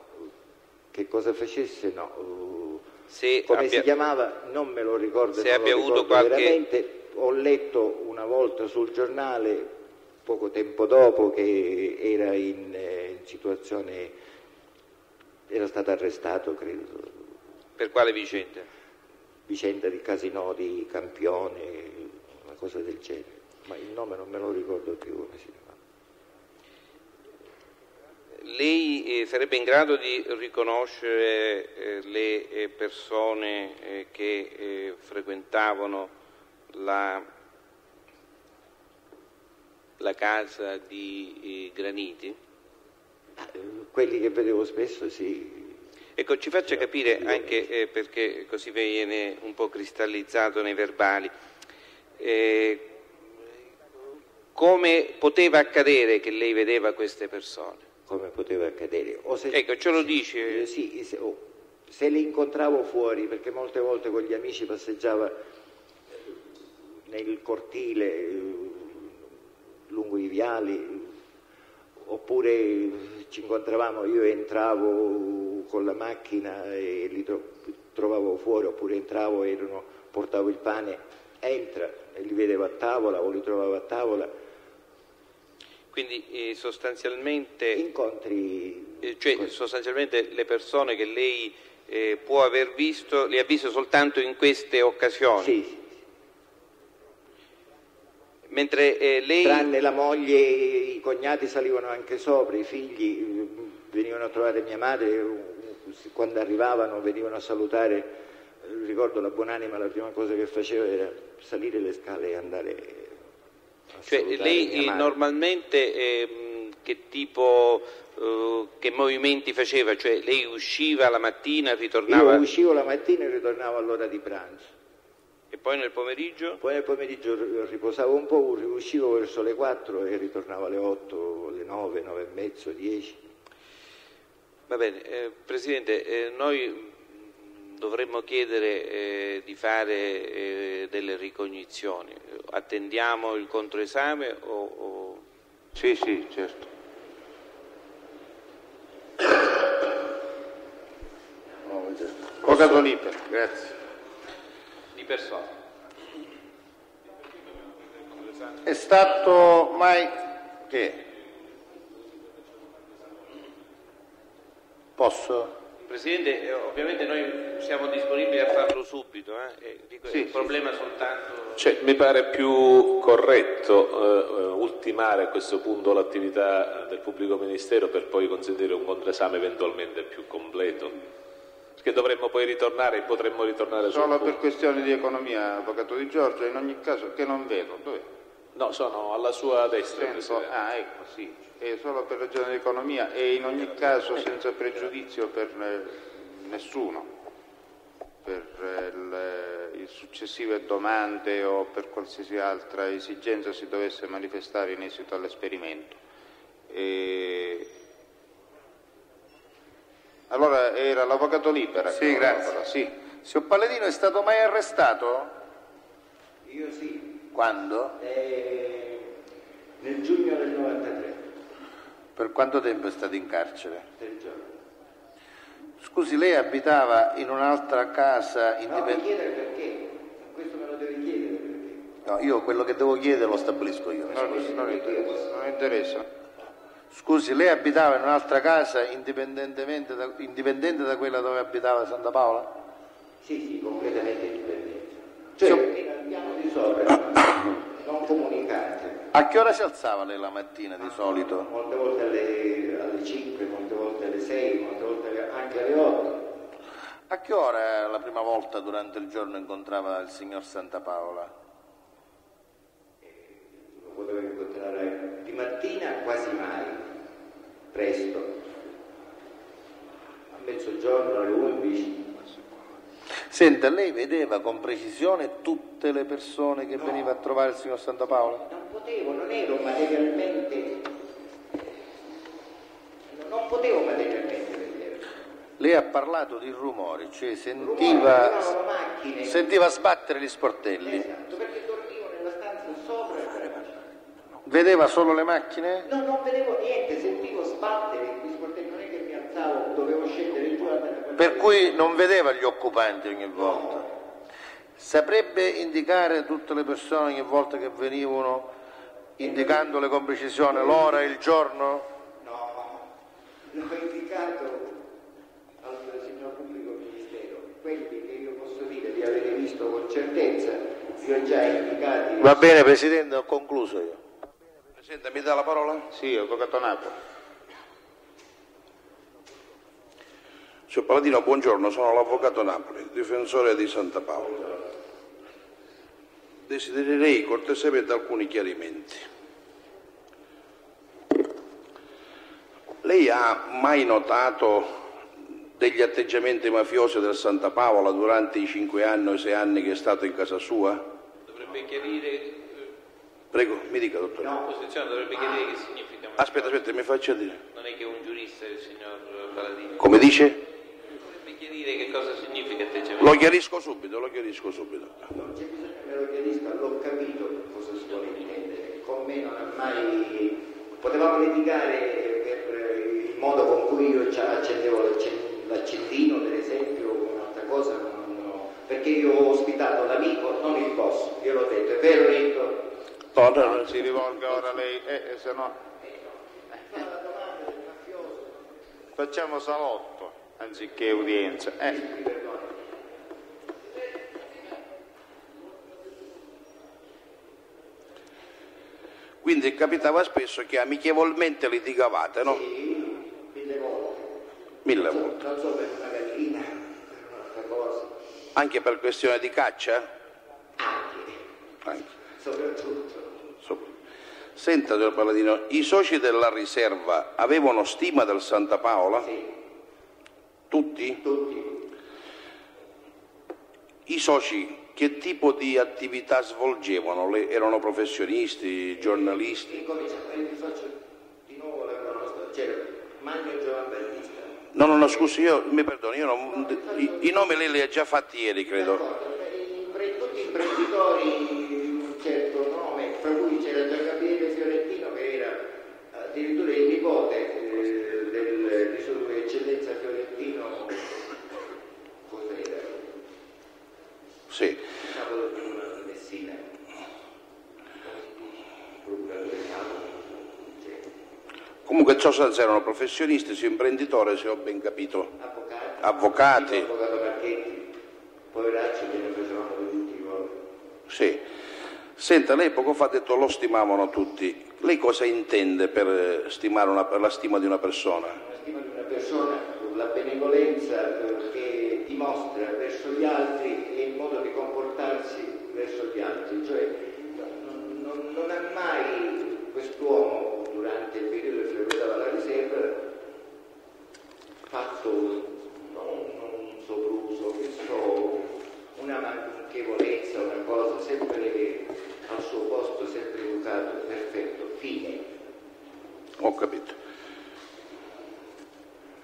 Che cosa facesse no. Se Come abbia... si chiamava non me lo ricordo, se abbia avuto qualche... veramente. Ho letto una volta sul giornale poco tempo dopo che era in, eh, in situazione era stato arrestato, credo. Per quale vicenda? Vicenda di Casinò di Campione, una cosa del genere. Ma il nome non me lo ricordo più come si chiama. Lei eh, sarebbe in grado di riconoscere eh, le eh, persone eh, che eh, frequentavano la, la casa di eh, Graniti? quelli che vedevo spesso sì. Ecco, ci faccia capire anche eh, perché così viene un po' cristallizzato nei verbali. Eh, come poteva accadere che lei vedeva queste persone? Come poteva accadere? Se, ecco, ce lo dice. Eh, sì, se, oh, se li incontravo fuori, perché molte volte con gli amici passeggiava nel cortile, eh, lungo i viali, oppure ci incontravamo, io entravo con la macchina e li trovavo fuori, oppure entravo e portavo il pane, entra e li vedevo a tavola o li trovavo a tavola. Quindi eh, sostanzialmente... Incontri... Eh, cioè sostanzialmente le persone che lei eh, può aver visto, le ha viste soltanto in queste occasioni? Sì. Mentre eh, lei... Tranne la moglie, i cognati salivano anche sopra, i figli mm, venivano a trovare mia madre, quando arrivavano venivano a salutare, eh, ricordo la buonanima, la prima cosa che faceva era salire le scale e andare a cioè, lei normalmente eh, che tipo, eh, che movimenti faceva? Cioè lei usciva la mattina, ritornava... Io uscivo la mattina e ritornavo all'ora di pranzo. E Poi nel pomeriggio? Poi nel pomeriggio riposavo un po', uscivo verso le 4 e ritornavo alle 8, alle 9, 9 e mezzo, 10. Va bene, eh, Presidente, eh, noi dovremmo chiedere eh, di fare eh, delle ricognizioni. Attendiamo il controesame o, o... Sì, sì, certo. Avvocato libero, grazie. di persona? È stato mai... che? Posso? Presidente, eh, ovviamente noi siamo disponibili a farlo subito, eh? dico, Sì, il sì, problema soltanto... Cioè, mi pare più corretto eh, eh, ultimare a questo punto l'attività del pubblico ministero per poi consentire un controesame eventualmente più completo. Perché dovremmo poi ritornare e potremmo ritornare sul Solo punto. per questioni di economia, avvocato Di Giorgio, in ogni caso, che non vedo, dov'è? No, sono alla sua destra, Sento, ah, ecco, sì, è solo per ragioni di economia e in ogni caso senza pregiudizio per eh, nessuno, per eh, il successive domande o per qualsiasi altra esigenza si dovesse manifestare in esito all'esperimento. E... Allora era l'avvocato Libera. Sì, grazie. Sì. Signor Palladino è stato mai arrestato? Io sì, Quando? eh, nel giugno del 93, Per quanto tempo è stato in carcere? tre giorni. Scusi, lei abitava in un'altra casa No, mi indipendente? chiedere perché, questo me lo deve chiedere perché. No, io quello che devo chiedere lo stabilisco io. Non, scusi. non interessa, non interessa. Scusi, lei abitava in un'altra casa indipendentemente da, indipendente da quella dove abitava Santa Paola? Sì, sì, completamente indipendente. Cioè, al piano di sopra, non comunicante. A che ora si alzava lei la mattina di solito? Molte volte alle, alle 5, molte volte alle 6, molte volte anche alle 8. A che ora la prima volta durante il giorno incontrava il signor Santa Paola? Lo potevo incontrare di mattina quasi mai, presto. A mezzogiorno, alle 11. Senta, lei vedeva con precisione tutte le persone che veniva a trovare il signor Santa Paola? Non potevo, non ero materialmente... Non potevo materialmente vedere. Lei ha parlato di rumori, cioè Rumori, sentiva, macchine. sentiva sbattere gli sportelli. Esatto, perché dormivo nella stanza sopra. Vedeva solo le macchine? No, non vedevo niente, sentivo sbattere gli sportelli, non è che mi alzavo, dovevo scendere giù andare a guardare. Per cui non vedeva gli occupanti ogni volta. Saprebbe indicare tutte le persone ogni volta che venivano, indicandole con precisione l'ora e il giorno? No, l'ho indicato al signor pubblico ministero, quelli che io posso dire di avere visto con certezza, li ho già indicati. Va bene, Presidente, ho concluso io. Presidente, mi dà la parola? Sì, avvocato Napoli. Signor Paladino, buongiorno, sono l'avvocato Napoli, difensore di Santa Paola. Desidererei cortesemente alcuni chiarimenti. Lei ha mai notato degli atteggiamenti mafiosi del Santa Paola durante i cinque anni o i sei anni che è stato in casa sua? Dovrebbe chiarire, eh, Prego, mi dica, dottore. la posizione dovrebbe chiarire che significa... Aspetta, aspetta, mi faccia dire. Non è che è un giurista il signor Paladino. Come dice? Chiarire che cosa significa atteggiamento. Lo chiarisco subito, lo chiarisisco subito. Non c'è bisogno che me lo chiarisca, l'ho capito cosa si vuole intendere. Con me non ha mai... Potevamo litigare per eh, il modo con cui io accendevo l'accen- l'accendino, per esempio, o un'altra cosa, no. perché io ho ospitato l'amico, non il boss, io l'ho detto, è vero Rito? No, no, no. Si rivolga ora lei, eh, eh, se no facciamo salotto anziché udienza. Eh. Quindi capitava spesso che amichevolmente litigavate, no? Sì, mille volte. Mille volte. Non so per una gallina, per un'altra cosa, Anche per questione di caccia? anche, Anche. soprattutto. So- Senta, signor Paladino, i soci della riserva avevano stima del Santa Paola? Sì, Tutti? tutti. I soci che tipo di attività svolgevano? Le, erano professionisti, giornalisti? Incomincia, eh, vi faccio di nuovo la cronologia. C'era Magno Giovan Battista. No, no, no, scusi, io mi perdoni, io non- i, i nomi lei li ha già fatti ieri, credo. Eh, Tutti imprenditori di un certo nome, tra cui c'era Giangabriele Fiorentino che era addirittura il nipote eh, del, di Sua Eccellenza Fiorentino, cos'era? Sì. Messina, Comunque ciò erano professionisti, sia imprenditori, se ho ben capito. avvocati, Avvocati. avvocato Marchetti, poveraccio che ne facevamo tutti i ruoli. Sì. Senta, lei poco fa ha detto lo stimavano tutti. Lei cosa intende per, eh, stimare una- per la stima di una persona? La stima di una persona, la benevolenza eh, che dimostra verso gli altri e il modo di comportarsi verso gli altri, cioè non, non- ha mai quest'uomo durante il periodo che frequentava la riserva fatto non un sopruso, che so, una manchevolezza, una cosa, sempre al suo posto, sempre educato, perfetto, fine. Ho capito.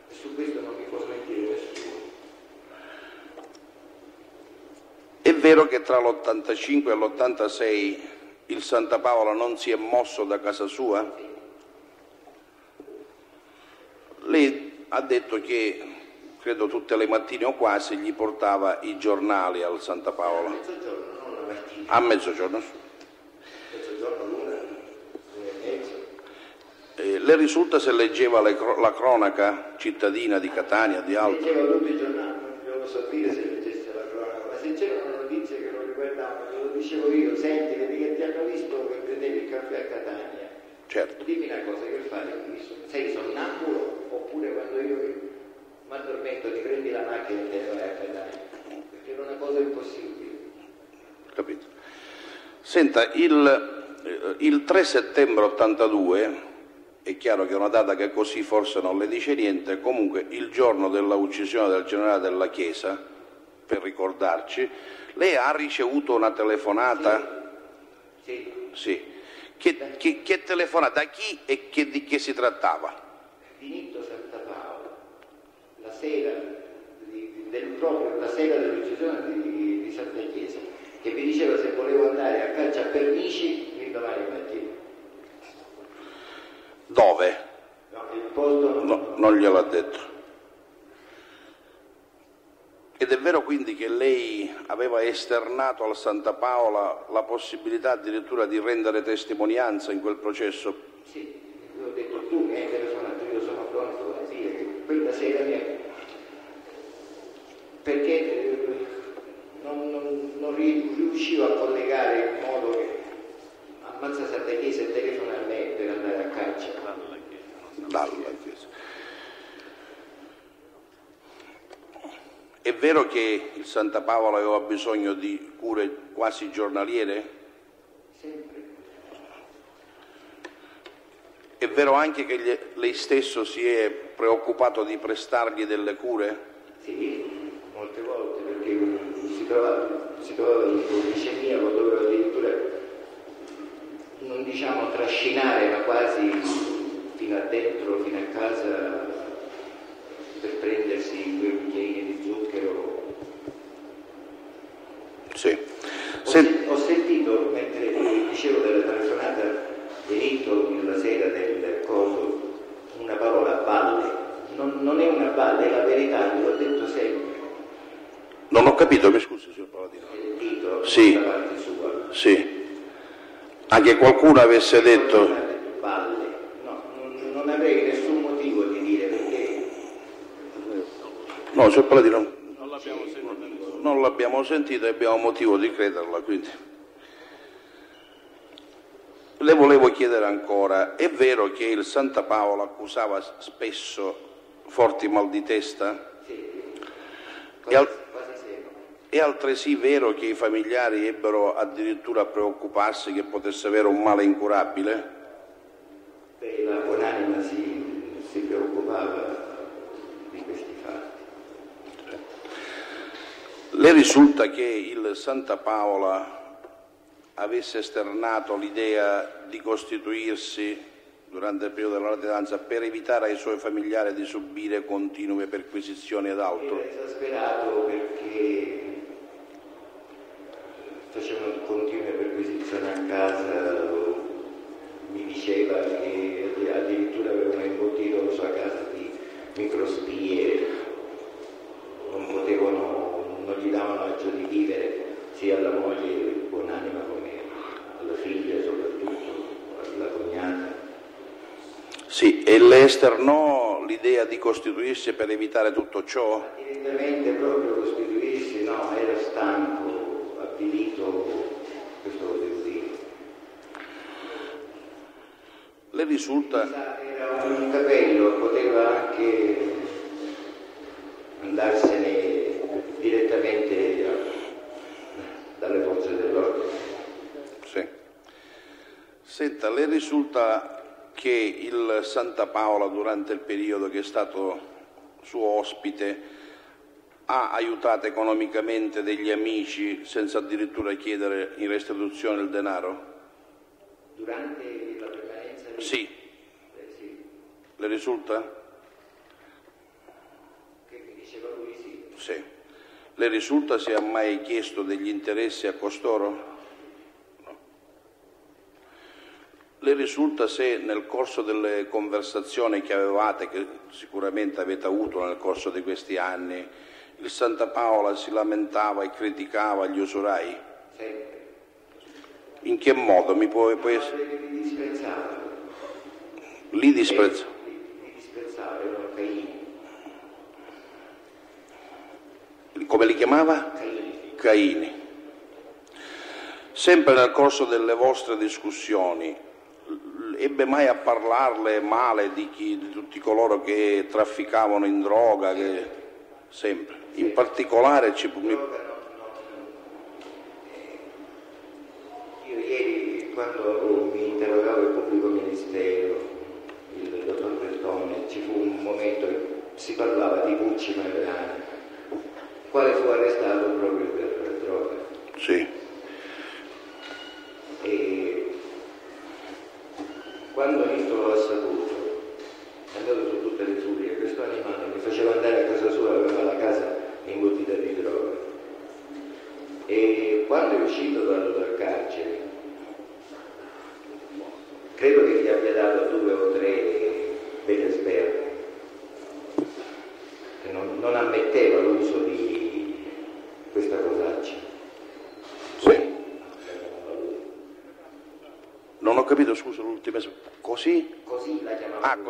E su questo non mi può smentire nessuno. È vero che tra l'85 e l'86 il Santa Paola non si è mosso da casa sua? Lei ha detto che, credo tutte le mattine o quasi, gli portava i giornali al Santa Paola. Mezzogiorno, non la mattina. A mezzogiorno. Mezzogiorno l'una, e le risulta se leggeva la cronaca cittadina di Catania, di altro? Leggeva tutti i giornali, non lo so Sei sonnambulo oppure quando io mi addormento ti prendi la macchina e te ne vai a Catania? Perché era una cosa impossibile. Capito. Senta, il, eh, il 3 settembre 82, è chiaro che è una data che così forse non le dice niente, comunque il giorno della uccisione del generale della Chiesa, per ricordarci, lei ha ricevuto una telefonata? Sì, Sì. Che, che, che telefonata? Da chi e che, di che si trattava? finito Santa Paola, la sera, di- del, proprio la sera dell'uccisione di, di Santa Chiesa, che mi diceva se volevo andare a caccia a pernici l'indomani mattina. Dove? No, il posto non, No, non gliel'ha detto. Ed è vero quindi che lei aveva esternato al Santa Paola la possibilità addirittura di rendere testimonianza in quel processo? Sì, io ho detto tu mi hai telefonato, io sono pronto a dire che quella sera mi hai... perché eh, non, non- non ri- riuscivo a collegare in modo che ammazza Santa Chiesa e telefona a me per andare a caccia. Dalla Chiesa. È vero che il Santa Paola aveva bisogno di cure quasi giornaliere? Sempre. È vero anche che lei stesso si è preoccupato di prestargli delle cure? Sì, molte volte perché si trovava, si trovava in glicemia, lo doveva addirittura non diciamo trascinare, ma quasi fino a dentro, fino a casa per prendersi due bicchieri di zucchero. Sì. Ho, Sen- ho sentito, mentre dicevo della telefonata delitto la sera del coso, una parola balle. Non, non è una balla, è la verità, gliel'ho detto sempre. non ho capito, mi scusi signor Paladino. Sentito Sì. da parte sua. Sì. Anche qualcuno avesse detto... No, signor Paladino, non l'abbiamo sentito e abbiamo motivo di crederla, quindi. Le volevo chiedere ancora, è vero che il Santa Paola accusava spesso forti mal di testa? sì, E, al- è altresì vero che i familiari ebbero addirittura a preoccuparsi che potesse avere un male incurabile? Beh, la buonanima si, si preoccupava di questi fatti. Le risulta che il Santa Paola avesse esternato l'idea di costituirsi durante il periodo della latitanza per evitare ai suoi familiari di subire continue perquisizioni ed altro? Era esasperato perché facevano continue perquisizioni a casa, mi diceva che addirittura avevano imbottito la sua casa di microspie, non potevano, non gli davano agio di vivere sia alla moglie buonanima come alla figlia soprattutto, alla cognata. Sì, e le esternò l'idea di costituirsi per evitare tutto ciò? Direttamente proprio costituirsi, no, era stanco, avvilito, questo lo devo dire. Le risulta... Era un capello, poteva anche andarsene direttamente dalle forze dell'ordine. Sì. Senta, le risulta che il Santa Paola durante il periodo che è stato suo ospite ha aiutato economicamente degli amici senza addirittura chiedere in restituzione il denaro? Durante la permanenza di... Sì. Eh, sì. Le risulta? Che mi diceva lui sì. Sì. Le risulta se ha mai chiesto degli interessi a costoro? No. Le risulta se nel corso delle conversazioni che avevate, che sicuramente avete avuto nel corso di questi anni, il Santa Paola si lamentava e criticava gli usurai? Sempre. In che modo? Mi Ma essere... li disprezzava. Li disprezza. Li, li disprezzava, erano caini. Come li chiamava? Caini. Sempre nel corso delle vostre discussioni, ebbe mai a parlarle male di, chi, di tutti coloro che trafficavano in droga? Che... Sempre. In particolare ci... Io ieri quando mi interrogavo il pubblico ministero, il dottor Bertone, ci fu un momento che si parlava di Pucci Magliani, quale fu arrestato proprio per droga. Sì.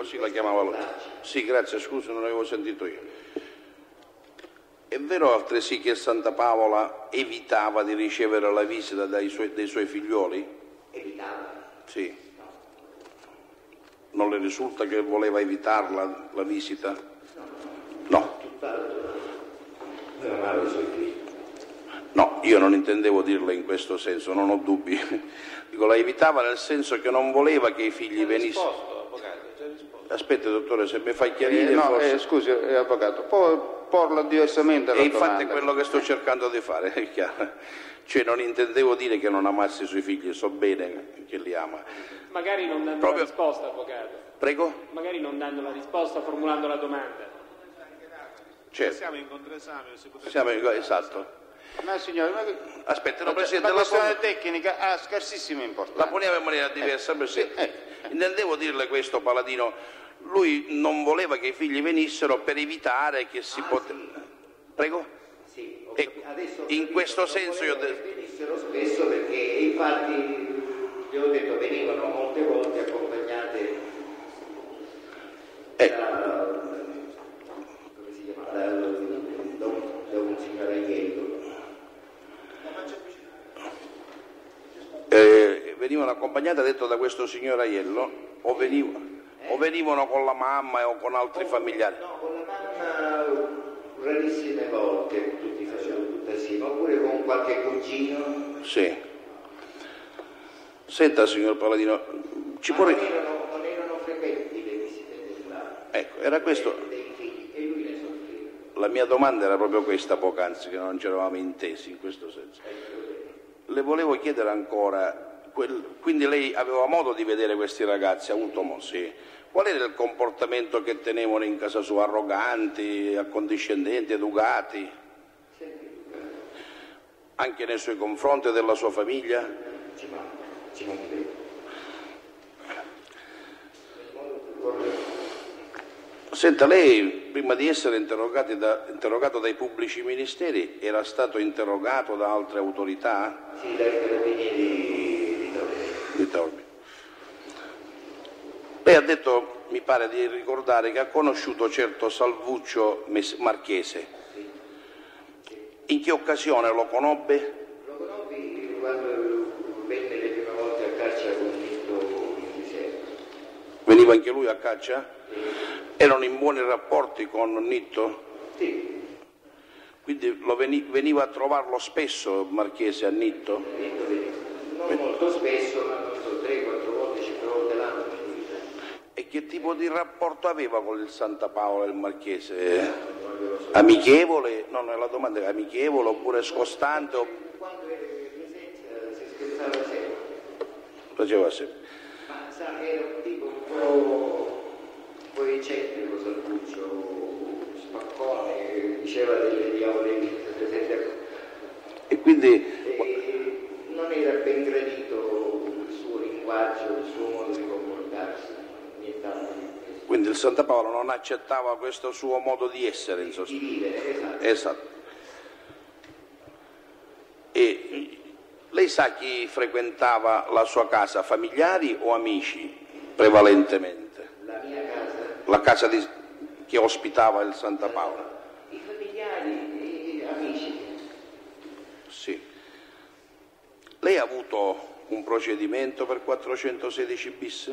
Così la chiamava lui. cosaccia. Sì, grazie, scusa, non avevo sentito io. È vero altresì che Santa Paola evitava di ricevere la visita dai suoi- dei suoi figlioli? Evitava. Sì. Non le risulta che voleva evitarla la visita? No, no, io non intendevo dirle in questo senso, non ho dubbi. (laughs) Dico, la evitava nel senso che non voleva che i figli venissero. Aspetti, dottore, se mi fai Eh, chiarire no, forse... eh, scusi, eh, avvocato, può porlo diversamente la E infatti è domanda. quello che sto cercando di fare, (laughs) è chiaro. Cioè non intendevo dire che non amassi i suoi figli, so bene che li ama. Magari non dando Proprio- la risposta, avvocato. Prego? Magari non dando la risposta, formulando la domanda. Certo. Siamo in contraesame, si. Siamo in- esatto. Ma signore, ma, che- Aspetta, no, Presidente, la la, questione pon- tecnica ha scarsissima la importanza. poniamo in maniera diversa, Presidente. eh. Intendevo dirle questo, Paladino. Lui non voleva che i figli venissero per evitare che si potesse... Prego? Sì, ho E capi- adesso ho in capito, questo senso io de- venissero spesso perché infatti gli ho detto venivano molte volte accompagnate Eh. da, come si chiama? Da, da un, da un signor Aiello. eh, venivano accompagnate, ha detto, da questo signor Aiello, o, veniva- o venivano con la mamma o con altri familiari. No, con la mamma rarissime volte, tutti facevano tutti assieme, oppure con qualche cugino. Sì. Senta, signor Paladino, ci può... non erano, non erano frequenti le visite della, Ecco, era questo... dei figli e lui ne soffriva. la mia domanda era proprio questa poc'anzi, che non ci eravamo intesi in questo senso. Le volevo chiedere ancora, quel- quindi lei aveva modo di vedere questi ragazzi, ha avuto modo, sì. Qual era il comportamento che tenevano in casa sua? Arroganti, accondiscendenti, educati? Anche nei suoi confronti della sua famiglia? Ci manca, ci mancherebbe. Senta, lei prima di essere da- interrogato dai pubblici ministeri era stato interrogato da altre autorità Sì, dai carabinieri di Torino. di Taormina? Lei ha detto, mi pare di ricordare, che ha conosciuto certo Salvuccio Marchese. In che occasione lo conobbe? Lo conobbi quando venne le prime volte a caccia con Nitto. Veniva anche lui a caccia? Erano in buoni rapporti con Nitto? Sì, Quindi veniva a trovarlo spesso Marchese a Nitto? Nitto veniva. Non molto spesso, ma non so, 3-4 volte, 5 volte l'anno. E che tipo di rapporto aveva con il Santa Paola il Marchese? Amichevole? No, no, la domanda è amichevole oppure scostante? O... Quando era in presenza si scherzava sempre. Faceva sempre. Ma sa, era un tipo un po', un po' eccentrico, Salvuccio, spaccone, diceva delle diavolerie. E quindi E non era ben gradito il suo linguaggio, il suo modo di comportarsi. Quindi il Santa Paola non accettava questo suo modo di essere, in sostanza. esatto. E lei sa chi frequentava la sua casa, familiari o amici, prevalentemente? La mia casa, La casa di- che ospitava il Santa Paola? i familiari, i amici, Sì. Lei ha avuto un procedimento per 416 bis?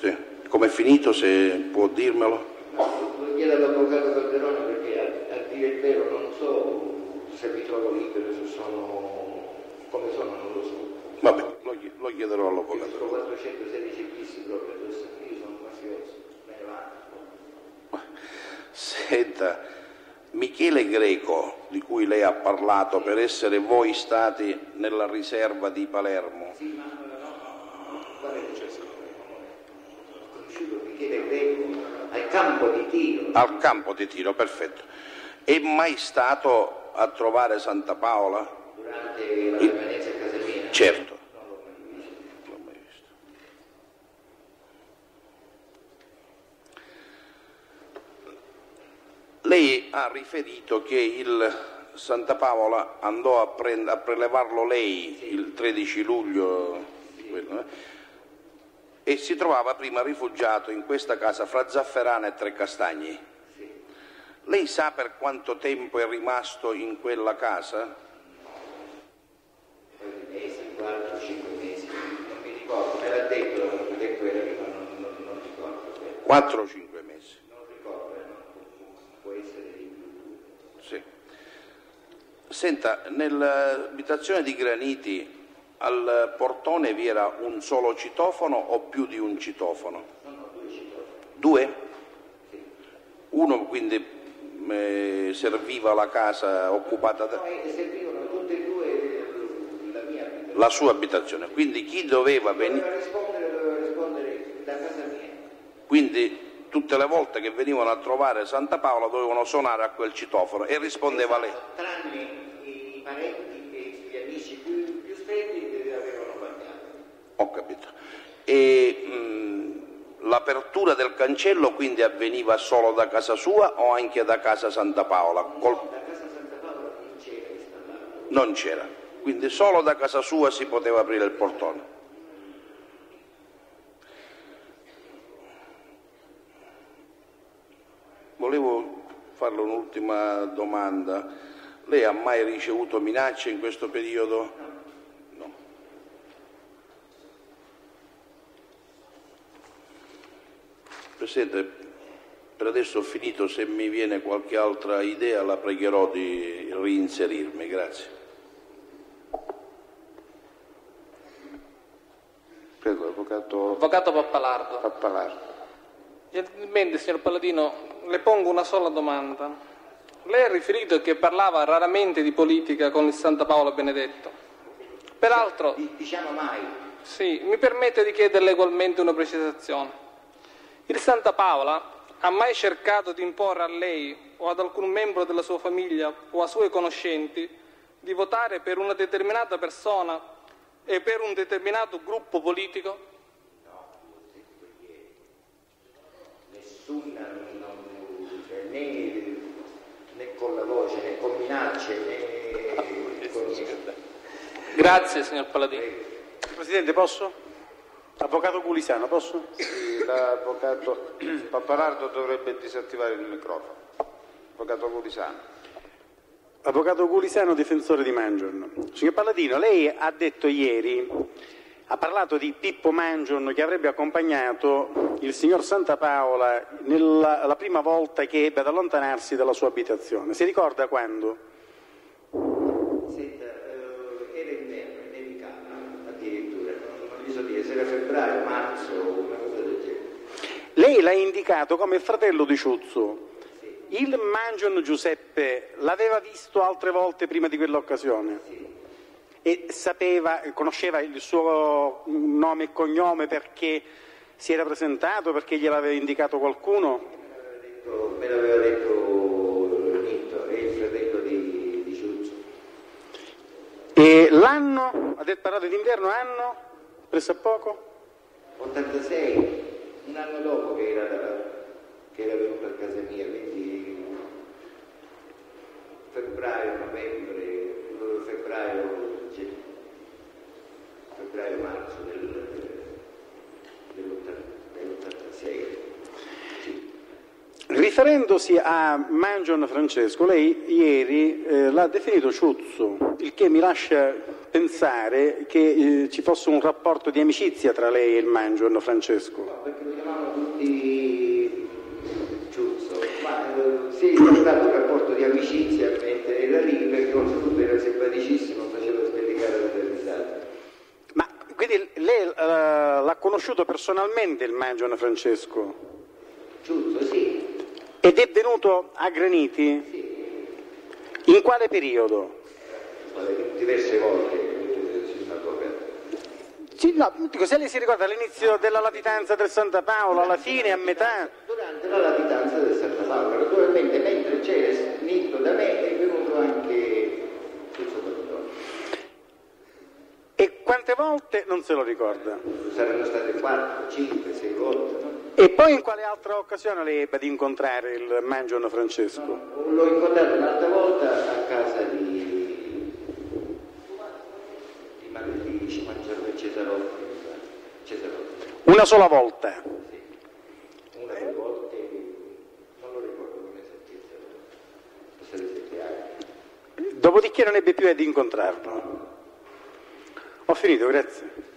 Sì. Com'è finito, se può dirmelo? No, lo chiedo all'avvocato Calderone perché a, a dire il vero non so se mi trovo libero, se sono come sono non lo so. Vabbè, lo, lo chiederò all'avvocato. sono 416 bis proprio io sono mafioso, me ne vado. Senta, Michele Greco, di cui lei ha parlato, per essere voi stati nella riserva di Palermo, Sì, ma no, il successo? Ho conosciuto Michele Greco al campo di tiro. al campo di tiro, perfetto. È mai stato a trovare Santa Paola? durante la permanenza a casa mia. Certo. Lei ha riferito che il Santa Paola andò a, prend- a prelevarlo lei il 13 luglio quello, eh, e si trovava prima rifugiato in questa casa fra Zafferana e Trecastagni. Lei sa per quanto tempo è rimasto in quella casa? Di mesi, 4, 5 mesi, non mi ricordo, me l'ha detto prima, non, non, ricordo. 4 o 5 mesi. Non ricordo, può essere di più. Sì. Senta, nell'abitazione di Graniti al portone vi era un solo citofono o più di un citofono? No, due citofoni. Due? Uno quindi eh, serviva la casa occupata da No, servivano tutte e due la mia abitazione. la sua abitazione, quindi chi doveva venire? Doveva rispondere, doveva rispondere da casa mia. Quindi tutte le volte che venivano a trovare Santa Paola dovevano suonare a quel citofono e rispondeva lei. Esatto, Tranne i, i parenti Ho capito. E mh, l'apertura del cancello quindi avveniva solo da casa sua o anche da casa Santa Paola? Col- Da casa Santa Paola non c'era installato. Non c'era. Quindi solo da casa sua si poteva aprire il portone. Volevo farle un'ultima domanda. Lei ha mai ricevuto minacce in questo periodo? No. Presidente, per adesso ho finito, se mi viene qualche altra idea la pregherò di reinserirmi, grazie. Prego, avvocato Avvocato Pappalardo. Pappalardo. Gentilmente, signor Palladino, le pongo una sola domanda. lei ha riferito che parlava raramente di politica con il Santa Paola Benedetto. Peraltro, diciamo mai. Sì, mi permette di chiederle ugualmente una precisazione. Il Santa Paola ha mai cercato di imporre a lei o ad alcun membro della sua famiglia o a suoi conoscenti di votare per una determinata persona e per un determinato gruppo politico? Nessuna, non- cioè, né, né con la voce, né con minacce, né (laughs) con... Grazie, signor Paladino. Presidente, posso? Avvocato Gulisano, posso? Sì, l'avvocato (clears throat) Pappalardo dovrebbe disattivare il microfono. Avvocato Gulisano. Avvocato Gulisano, difensore di Mangion. Signor Palladino, lei ha detto ieri, ha parlato di Pippo Mangion che avrebbe accompagnato il signor Santa Paola nella, la prima volta che ebbe ad allontanarsi dalla sua abitazione. Si ricorda quando? Era febbraio, marzo, una cosa del genere. Lei l'ha indicato come il fratello di Ciuzzo. Il Mangion Giuseppe l'aveva visto altre volte prima di quell'occasione? E sapeva, conosceva il suo nome e cognome perché si era presentato, perché gliel'aveva indicato qualcuno? Me l'aveva detto Nitto, è il fratello di, di Ciuzzo. E l'anno, ha detto parlato d'inverno, anno, presso poco? 86, un anno dopo che era, che era venuto a casa mia, quindi febbraio, novembre, febbraio, ge- febbraio, marzo del, Riferendosi a Mangion Francesco, lei ieri eh, l'ha definito ciuzzo, il che mi lascia pensare che eh, ci fosse un rapporto di amicizia tra lei e il Mangion Francesco. Perché lo chiamavano tutti Ciuzzo, ma eh, sì, c'è stato un rapporto di amicizia mentre era lì, perché oltretutto era simpaticissimo, faceva spellicare le risate. Ma quindi lei eh, l'ha conosciuto personalmente il Mangion Francesco? Ciuzzo, sì, Ed è venuto a Graniti? In quale periodo? diverse volte. Sì, no, dico, se lei si ricorda all'inizio della latitanza del Santa Paolo, alla fine, a metà? Durante la latitanza del Santa Paolo, naturalmente mentre c'era Nitto da me è venuto anche Ciuzzo Bordone. E quante volte non se lo ricorda? Saranno state 4, 5, 6 volte, no? E poi in quale altra occasione lei ebbe ad incontrare il Mangion Francesco? L'ho incontrato un'altra volta a casa di, di, di Mangiarve Cesarotti. Cesarotti. Una sola volta. Una delle volte, non lo ricordo come esattezza. Dopodiché non ebbe più ad incontrarlo. Ho finito, grazie.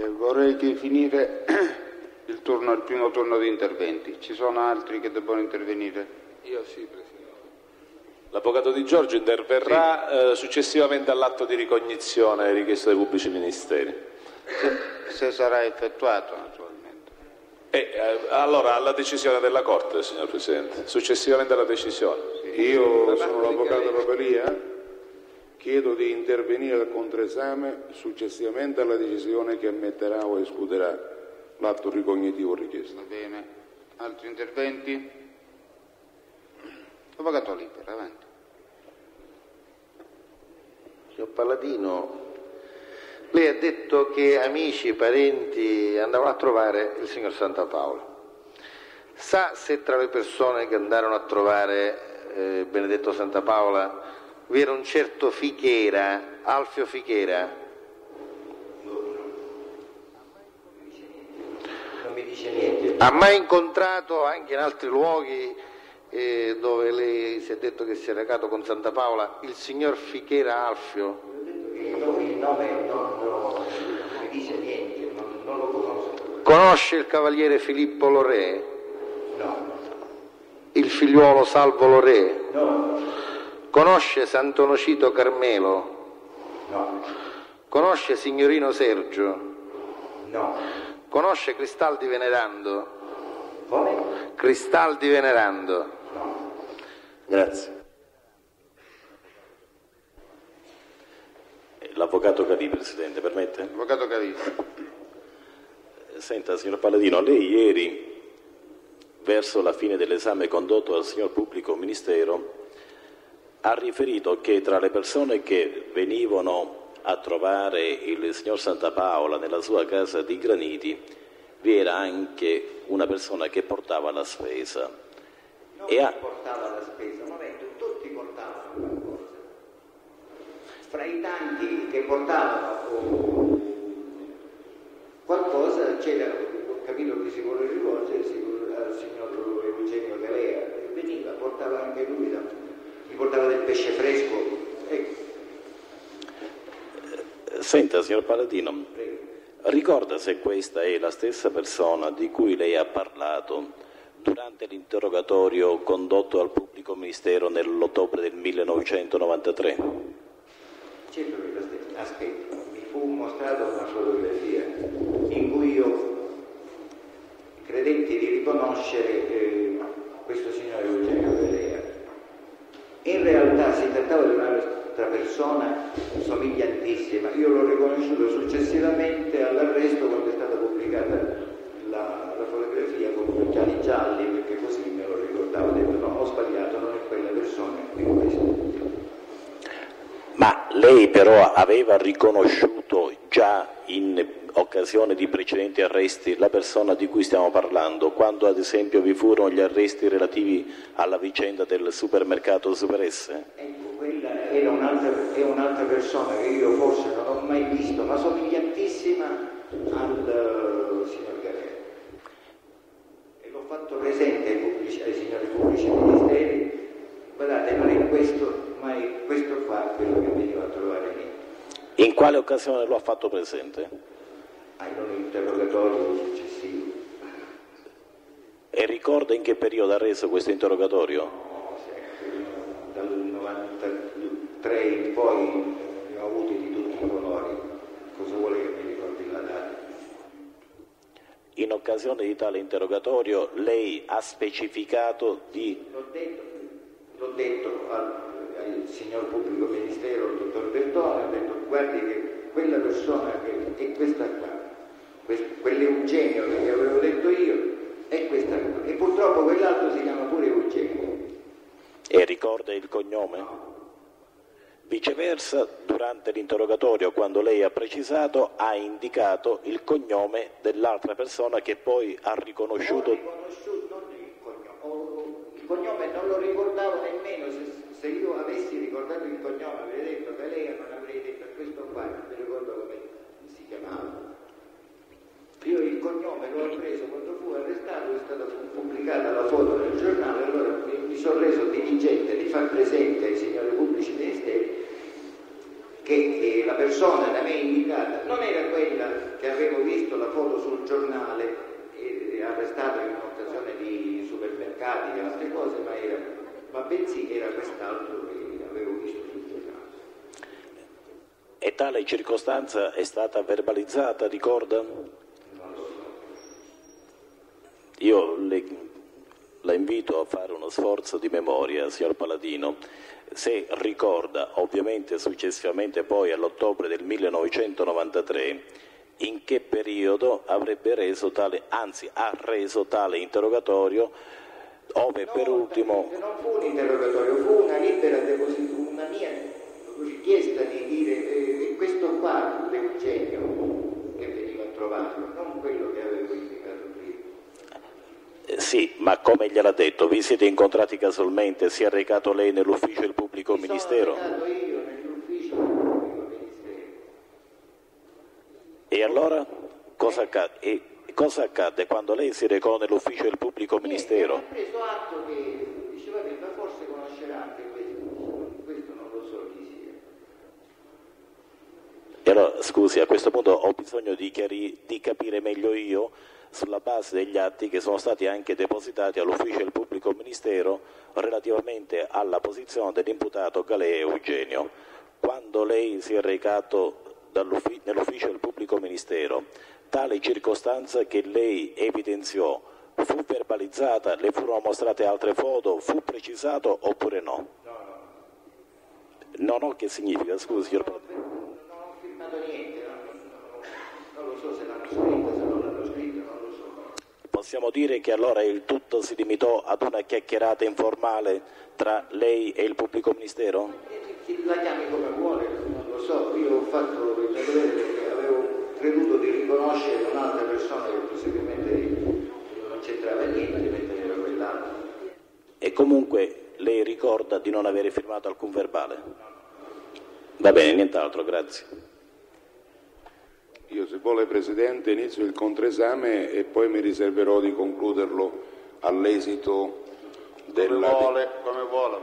E vorrei che finire (clears throat) il, turno, il primo turno di interventi. Ci sono altri che debbono intervenire? Io sì, Presidente. L'avvocato Di Giorgio interverrà eh, successivamente all'atto di ricognizione richiesto dai pubblici ministeri. Se, se sarà effettuato, naturalmente. E, eh, allora alla decisione della Corte, signor Presidente, successivamente alla decisione. Io sono l'avvocato Papalia, chiedo di intervenire al contraesame successivamente alla decisione che ammetterà o escluderà l'atto ricognitivo richiesto. Va bene. Altri interventi? Avvocato Libero, avanti. Signor Palladino, lei ha detto che amici, parenti andavano a trovare il signor Santa Paolo. Sa se tra le persone che andarono a trovare eh, Benedetto Santa Paola vi era un certo Fichera, Alfio Fichera? Non mi dice niente. Ha mai incontrato anche in altri luoghi eh, dove lei si è detto che si è recato con Santa Paola il signor Fichera Alfio? Il nome, non mi dice niente, non, non lo conosco. Conosce il cavaliere Filippo Lorè? No, Il figliuolo Salvo Lorè? no, Conosce Sant'Onocito Carmelo? no, Conosce Signorino Sergio? no. Conosce Cristaldi Venerando? Come? Cristaldi Venerando? No. Grazie. L'avvocato Calì, Presidente, permette? Avvocato Calì. Senta, signor Palladino, lei ieri, verso la fine dell'esame condotto dal signor Pubblico Ministero, ha riferito che tra le persone che venivano a trovare il signor Santa Paola nella sua casa di Graniti vi era anche una persona che portava la spesa. Non E ha- portava la spesa, un momento, tutti portavano qualcosa. Fra i tanti che portavano qualcosa c'era, ho capito che si vuole rivolgere al signor Eugenio Galea, che veniva, portava anche lui, da- gli portava del pesce fresco. Ecco, Senta, signor Palladino, prego. ricorda se questa è la stessa persona di cui lei ha parlato durante l'interrogatorio condotto dal pubblico ministero nell'ottobre del 1993? Certo che lo stesso. Aspetta, mi fu mostrata una fotografia in cui io credetti di riconoscere eh, questo signore Eugenio Galea. In realtà si trattava di un'altra persona somigliantissima. Io l'ho riconosciuto successivamente all'arresto quando è stata pubblicata la, la fotografia con gli occhiali gialli, perché così me lo ricordavo. Ho detto no, ho sbagliato, non è quella persona, è questa. Ma lei però aveva riconosciuto già in occasione di precedenti arresti la persona di cui stiamo parlando, quando ad esempio vi furono gli arresti relativi alla vicenda del supermercato Super S? Ecco, quella era un'altra, è un'altra persona che io forse non ho mai visto, ma somigliantissima al eh, signor Galera. E l'ho fatto presente ai, pubblici- ai signori pubblici ministeri. Guardate, non è questo, ma è questo qua quello che veniva a trovare lì. In quale occasione lo ha fatto presente? Ah, in un interrogatorio successivo. E ricorda in che periodo ha reso questo interrogatorio? No, Dal 93 in poi ne ho avuti di tutti i colori. Cosa vuole che mi ricordi la data? In occasione di tale interrogatorio lei ha specificato di... L'ho detto, l'ho detto al, al signor pubblico ministero, al dottor Bertone, ho detto guardi che quella persona che è questa qua, quell'Eugenio che vi avevo detto io, è questa qua. E purtroppo quell'altro si chiama pure Eugenio. e ricorda il cognome? Viceversa, durante l'interrogatorio, quando lei ha precisato, ha indicato il cognome dell'altra persona che poi ha riconosciuto. riconosciuto, il cognome, il cognome non lo ricordavo nemmeno, se, se io avessi ricordato il cognome, avrei detto che lei non avrei detto questo qua, non mi ricordo come si chiamava. Io il cognome l'ho preso quando fu arrestato, è stata pubblicata la foto nel giornale, allora mi, mi sono reso diligente di far presente ai signori pubblici ministeri che eh, la persona da me indicata non era quella che avevo visto la foto sul giornale eh, arrestato in un'occasione di supermercati e altre cose, ma, era, ma bensì era quest'altro che avevo visto sul giornale. E tale circostanza è stata verbalizzata, ricorda? Io le- la invito a fare uno sforzo di memoria, signor Paladino, se ricorda, ovviamente successivamente poi all'ottobre del 1993, in che periodo avrebbe reso tale, anzi ha reso tale interrogatorio, ove per No, ultimo... Non fu un interrogatorio, fu una libera deposizione, una mia richiesta di dire eh, questo qua, l'Eugenio, che veniva a trovarlo, non quello che. Eh, Sì, ma come gliel'ha detto, vi siete incontrati casualmente, si è recato lei nell'ufficio del pubblico Mi ministero? sono recato io nell'ufficio del pubblico ministero. E allora cosa accadde? E cosa accadde quando lei si recò nell'ufficio del pubblico ministero? Ho preso atto che diceva che ma forse conoscerà anche questo, questo non lo so chi sia. E allora, scusi, a questo punto ho bisogno di, chiari- di capire meglio io, sulla base degli atti che sono stati anche depositati all'ufficio del pubblico ministero relativamente alla posizione dell'imputato Galea Eugenio. Quando lei si è recato nell'ufficio del pubblico ministero, tale circostanza che lei evidenziò fu verbalizzata, le furono mostrate altre foto, fu precisato oppure no? No, no. No, no, che significa? Scusi, signor Paladino. Non ho firmato niente, non, non, non lo so se l'hanno scritto, se non l'hanno scritto, non lo so. Possiamo dire che allora il tutto si limitò ad una chiacchierata informale tra lei e il pubblico ministero? La chiami come vuole, non lo so, io ho fatto il mio dovere perché avevo creduto di riconoscere un'altra persona che possibilmente non c'entrava niente, mentre era quell'altro. E comunque lei ricorda di non avere firmato alcun verbale? Va bene, nient'altro, grazie. Io se vuole Presidente inizio il controesame e poi mi riserverò di concluderlo all'esito della... Come vuole, come vuole.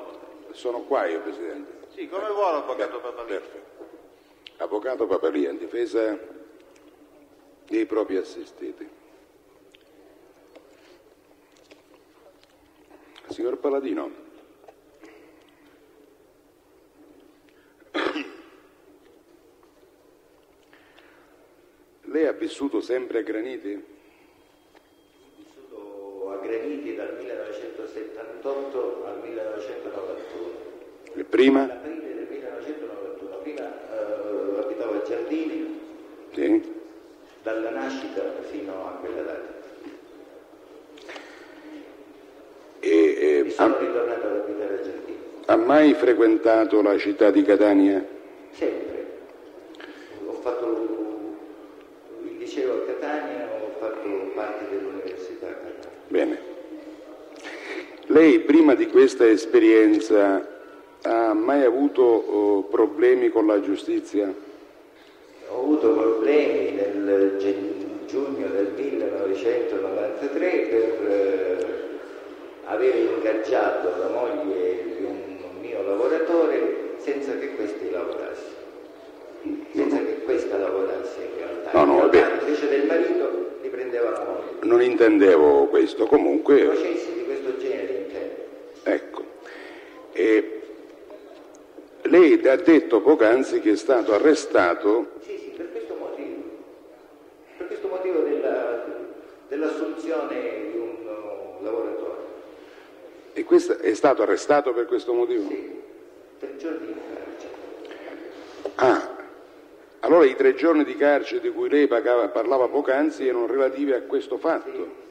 Sono qua io Presidente. Sì, come vuole, Avvocato Papalì. Perfetto. Avvocato Papalì, in difesa dei propri assistiti. Signor Paladino, lei ha vissuto sempre a Graniti? Ho vissuto a Graniti dal 1978 al 1991. E prima? L'aprile del 1991, prima eh, abitavo a Giardini, Sì. dalla nascita fino a quella data. E, Mi eh, sono ha, ritornato ad abitare a Giardini, ha mai frequentato la città di Catania? sempre. Lei prima di questa esperienza ha mai avuto oh, problemi con la giustizia? Ho avuto problemi nel giugno del 1993 per eh, avere ingaggiato la moglie di un mio lavoratore senza che questi lavorasse. Senza che questa lavorasse in realtà. No, no, in realtà invece del marito li prendeva la moglie. Non intendevo questo, comunque, Processi di. Ecco. E lei ha detto poc'anzi che è stato arrestato, Sì, sì, per questo motivo. Per questo motivo della- dell'assunzione di un uh, lavoratore. e questo è stato arrestato per questo motivo? Sì, tre giorni in carcere. Ah, allora i tre giorni di carcere di cui lei parlava poc'anzi erano relativi a questo fatto.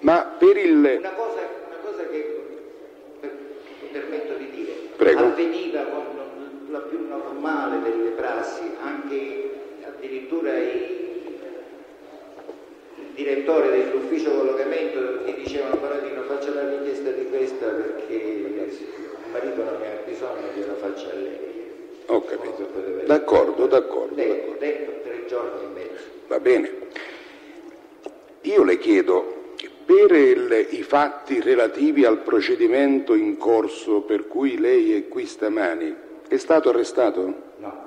Ma per il... Una cosa, una cosa che per- mi permetto di dire, Prego. avveniva con la più normale delle prassi, anche addirittura i, il direttore dell'ufficio collocamento gli dicevano Paladino faccia la richiesta di questa perché il marito non ne ha bisogno gliela faccia a lei. Ho capito. D'accordo, d'accordo, Dentro, d'accordo. dentro tre giorni e mezzo. Va bene. Io le chiedo, per il- i fatti relativi al procedimento in corso per cui lei è qui stamani, è stato arrestato? No.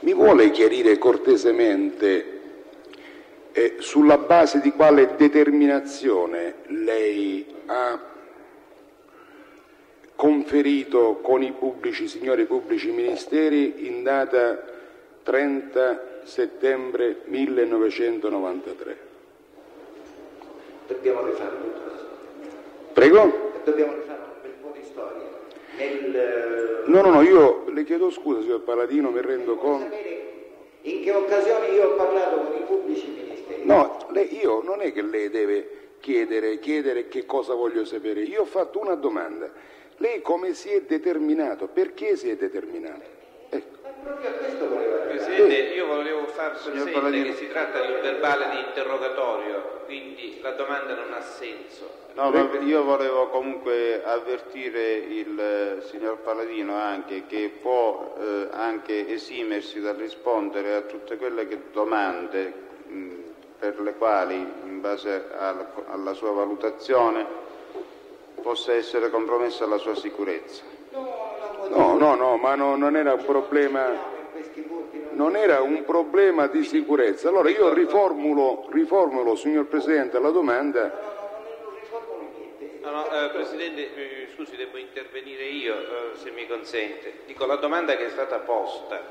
Mi vuole chiarire cortesemente eh, sulla base di quale determinazione lei ha conferito con i pubblici, signori pubblici ministeri in data 30 settembre 1993. Dobbiamo rifare la storia. Prego? E dobbiamo rifare un bel po' di storia. Nel, No, no, no, io le chiedo scusa, signor Paladino, mi rendo conto. sapere in che occasioni io ho parlato con i pubblici ministeri? No, lei- io non è che lei deve chiedere, chiedere che cosa voglio sapere. Io ho fatto una domanda. Lei come si è determinato? Perché si è determinato? Ecco. Ma proprio a questo. Presidente, io volevo far presente che si tratta di un verbale di interrogatorio, quindi la domanda non ha senso. No, ma io volevo comunque avvertire il eh, signor Paladino anche che può eh, anche esimersi dal rispondere a tutte quelle che domande mh, per le quali, in base alla, alla sua valutazione, possa essere compromessa la sua sicurezza. No, no, no, ma no- non era un problema. Non- era un problema di sicurezza. Allora io riformulo, riformulo, signor Presidente, la domanda. No, no, eh, Presidente, eh, scusi, devo intervenire io, eh, se mi consente. Dico, la domanda che è stata posta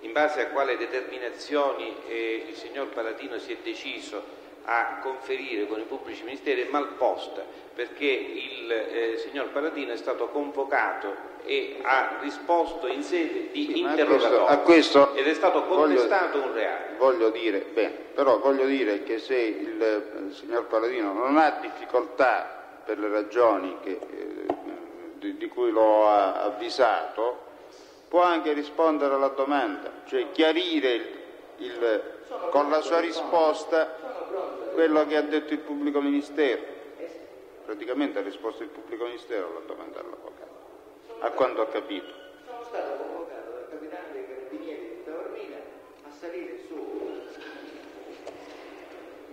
in base a quale determinazioni eh, il signor Paladino si è deciso a conferire con i pubblici ministeri è mal posta perché il eh, signor Paladino è stato convocato e ha risposto in sede di Sì, ma a interrogatorio questo- a questo ed è stato voglio- contestato un reato. Voglio dire, bene, però voglio dire che se il, eh, signor Paladino non ha difficoltà per le ragioni che, eh, di, di cui l'ho a- avvisato, può anche rispondere alla domanda, cioè chiarire il- il- con la sua risposta quello che ha detto il pubblico ministero. Praticamente ha risposto il pubblico ministero alla domanda dell'avvocato, a quanto ho capito. Sono stato convocato dal capitano dei carabinieri di Taormina a salire su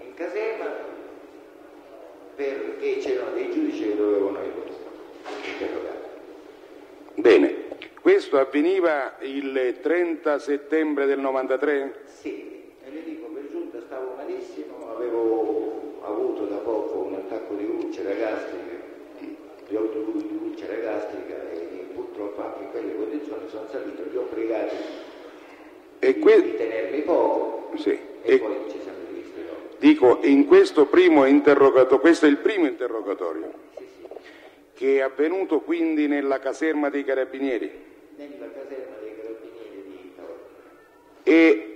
in caserma perché c'erano dei giudici che dovevano interrogare. Bene, questo avveniva il 30 settembre del 93? Sì, e le dico, per giunta stavo malissimo, avevo avuto da poco un attacco di ulcera gastrica, di di ulcera gastrica e purtroppo anche in quelle condizioni sono salito, li ho pregati E di, que- di tenermi poco sì, e, e- poi ci siamo rivisti dopo. Dico, in questo primo interrogatorio, questo è il primo interrogatorio, Sì, sì, che è avvenuto quindi nella caserma dei carabinieri nella caserma dei carabinieri di Taormina. e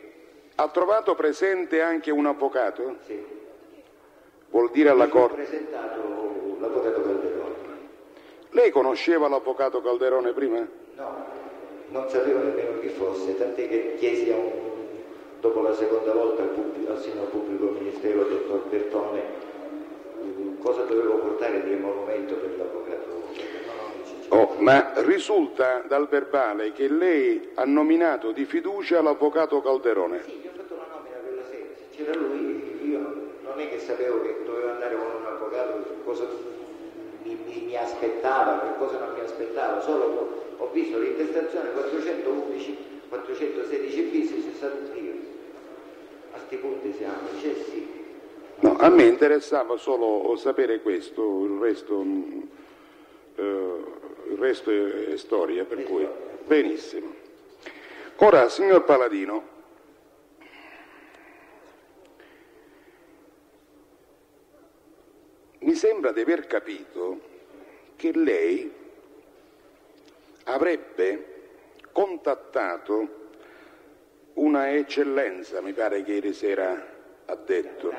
ha trovato presente anche un avvocato? Sì. Vuol dire alla corte. presentato l'avvocato Calderone. Lei conosceva l'avvocato Calderone prima? No, non sapevo nemmeno chi fosse, tant'è che chiesi a un, dopo la seconda volta al, pubblico, al signor pubblico ministero, dottor Bertone, cosa dovevo portare di emolumento per l'avvocato. Oh, ma risulta dal verbale che lei ha nominato di fiducia l'avvocato Calderone. Sì, gli ho fatto una nomina quella sera, se c'era lui, io non è che sapevo che dovevo andare con un avvocato, cosa mi, mi- mi aspettava, che cosa non mi aspettava, solo ho- visto l'intestazione 411, 416 bis e 60 io. A sti punti siamo, dice sì. No, a me interessava solo sapere questo, il resto, mm, eh, il resto è, storia, per cui benissimo. Ora, signor Paladino, mi sembra di aver capito che lei avrebbe contattato una eccellenza, mi pare che ieri sera ha detto.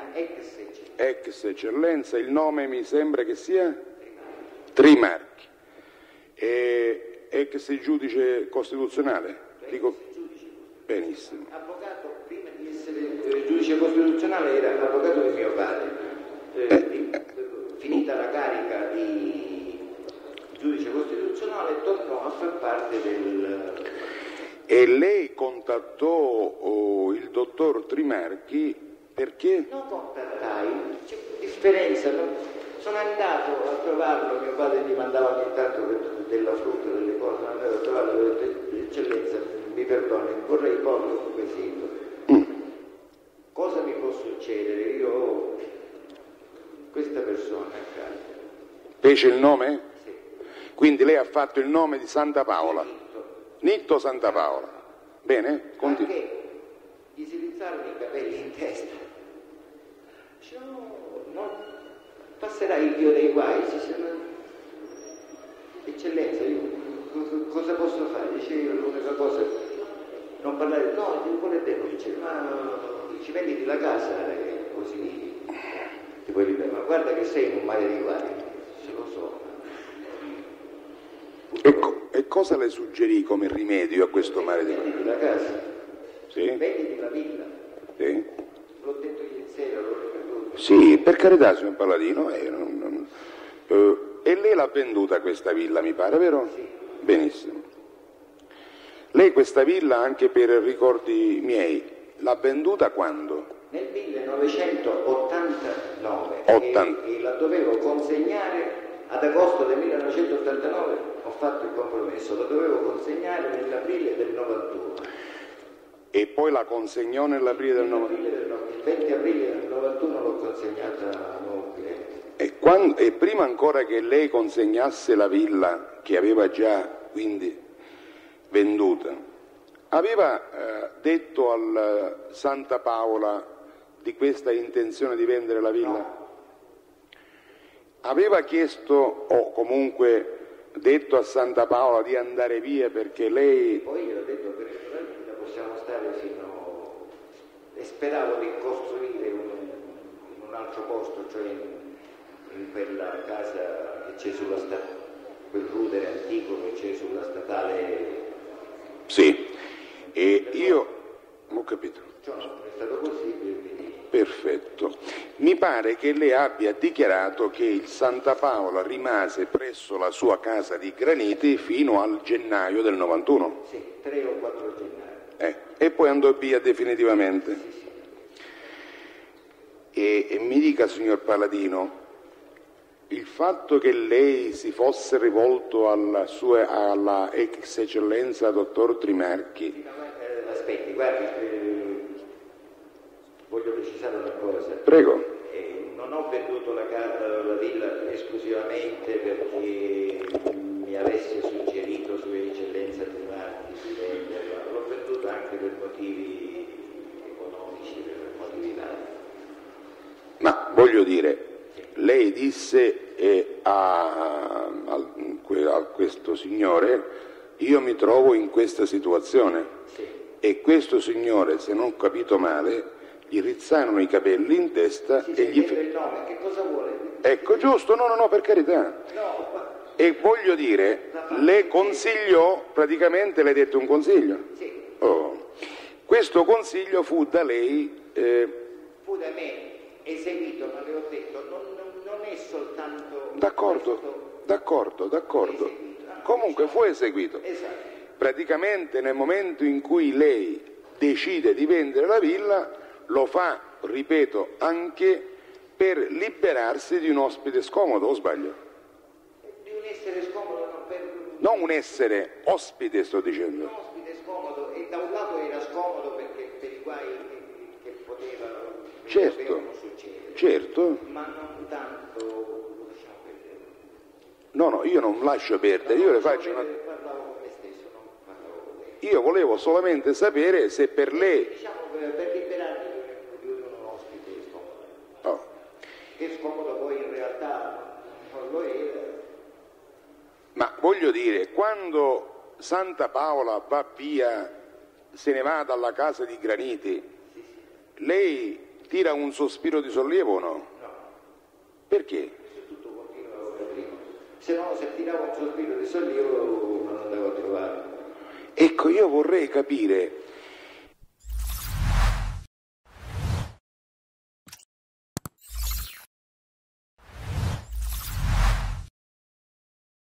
Ex eccellenza, il nome mi sembra che sia Trimarchi, e ex giudice costituzionale, dico benissimo. Avvocato, prima di essere eh, giudice costituzionale, era avvocato di mio padre. Eh, di- finita la carica di giudice costituzionale, tornò a far parte del... E lei contattò oh, il dottor Trimarchi perché? Non contattai, c'è differenza. no? Sono andato a trovarlo, mio padre mi mandava ogni tanto per- della frutta, delle cose, sono andato a trovarlo e ho detto, eccellenza, mi perdoni, vorrei porre un quesito. Cosa mi può succedere? Io ho questa persona a casa. Fece il nome? Sì. Quindi lei ha fatto il nome di Santa Paola, Nitto Santa Paola. Bene? Continui. Anche gli si rizzarono i capelli in testa. Dice, no, no, passerà il Dio dei guai. Dice, "No, eccellenza, io co- cosa posso fare? Dice, io l'unica cosa, non parlare, no, ti vuole bene, dice, ma ci venditi la casa così ti puoi liberare. Ma guarda che sei in un mare di guai. Se lo so. E, co- e cosa le suggerì come rimedio a questo mare di Venditi la casa, Sì? venditi la villa. Sì? L'ho detto ieri sera, l'ho ripetuto. Sì, per carità, signor Palladino. eh, non- non- eh, e lei l'ha venduta questa villa, mi pare, vero? Sì. Benissimo. Lei questa villa, anche per ricordi miei, l'ha venduta quando? Nel 1989 Ottan- e, e la dovevo consegnare ad agosto del 1989, ho fatto il compromesso, la dovevo consegnare nell'aprile del 91. E poi la consegnò nell'aprile del 90. Nell'aprile del no- Il 20 aprile del 91 l'ho consegnata a un nuovo cliente. E, quan- e prima ancora che lei consegnasse la villa che aveva già quindi venduta, aveva eh, detto al Santa Paola di questa intenzione di vendere la villa? Aveva chiesto o comunque detto a Santa Paola di andare via perché lei... Poi io ho detto che la possiamo stare fino... e speravo di costruire un, in un altro posto, cioè in, quella casa che c'è sulla statale, quel rudere antico che c'è sulla statale. Sì, e io... ho capito. Ciò non è stato possibile, quindi Perfetto. Mi pare che lei abbia dichiarato che il Santa Paola rimase presso la sua casa di graniti fino al gennaio del 91. sì, 3 o 4 gennaio. Eh, e poi andò via definitivamente. E, e mi dica, signor Paladino, il fatto che lei si fosse rivolto alla sua alla ex eccellenza dottor Trimarchi, eh, aspetti, guardi, eh, voglio precisare una cosa. prego, Eh, non ho venduto la, casa, la villa esclusivamente perché mi avesse suggerito Sua Eccellenza Trimarchi di venderla, l'ho venduta anche per motivi economici, per motivi vari. ma voglio dire, lei disse eh, a, a- a questo signore, io mi trovo in questa situazione e questo signore, se non ho capito male, gli rizzarono i capelli in testa Si e gli... fe- nome, che cosa vuole? Ecco, giusto, no, no, no, per carità. No, ma- E voglio dire, le consigliò, praticamente le dette un consiglio. sì, Oh. Questo consiglio fu da lei, eh, fu da me eseguito, ma le ho detto, non, non- non è soltanto... d'accordo, d'accordo, d'accordo. Ah, Comunque fu eseguito. Esatto. Praticamente nel momento in cui lei decide di vendere la villa, lo fa, ripeto, anche per liberarsi di un ospite scomodo, o sbaglio? Di un essere scomodo, no, per Non un essere ospite, sto un dicendo. ospite scomodo e da un lato era scomodo perché per i guai che, che poteva che Certo. potevano succedere, Certo, ma non tanto lo lasciamo perdere. no, no, io non lascio perdere, io le faccio una... Io volevo solamente sapere se per lei... Diciamo che per di un ospite scomodo, oh, che scomodo poi in realtà non lo era. Ma voglio dire, quando Santa Paola va via, se ne va dalla casa di Graniti, lei tira un sospiro di sollievo o no? Perché? questo tutto continua come prima. Se no, se tiravo un sospiro di sollievo non andavo a trovare. Ecco, io vorrei capire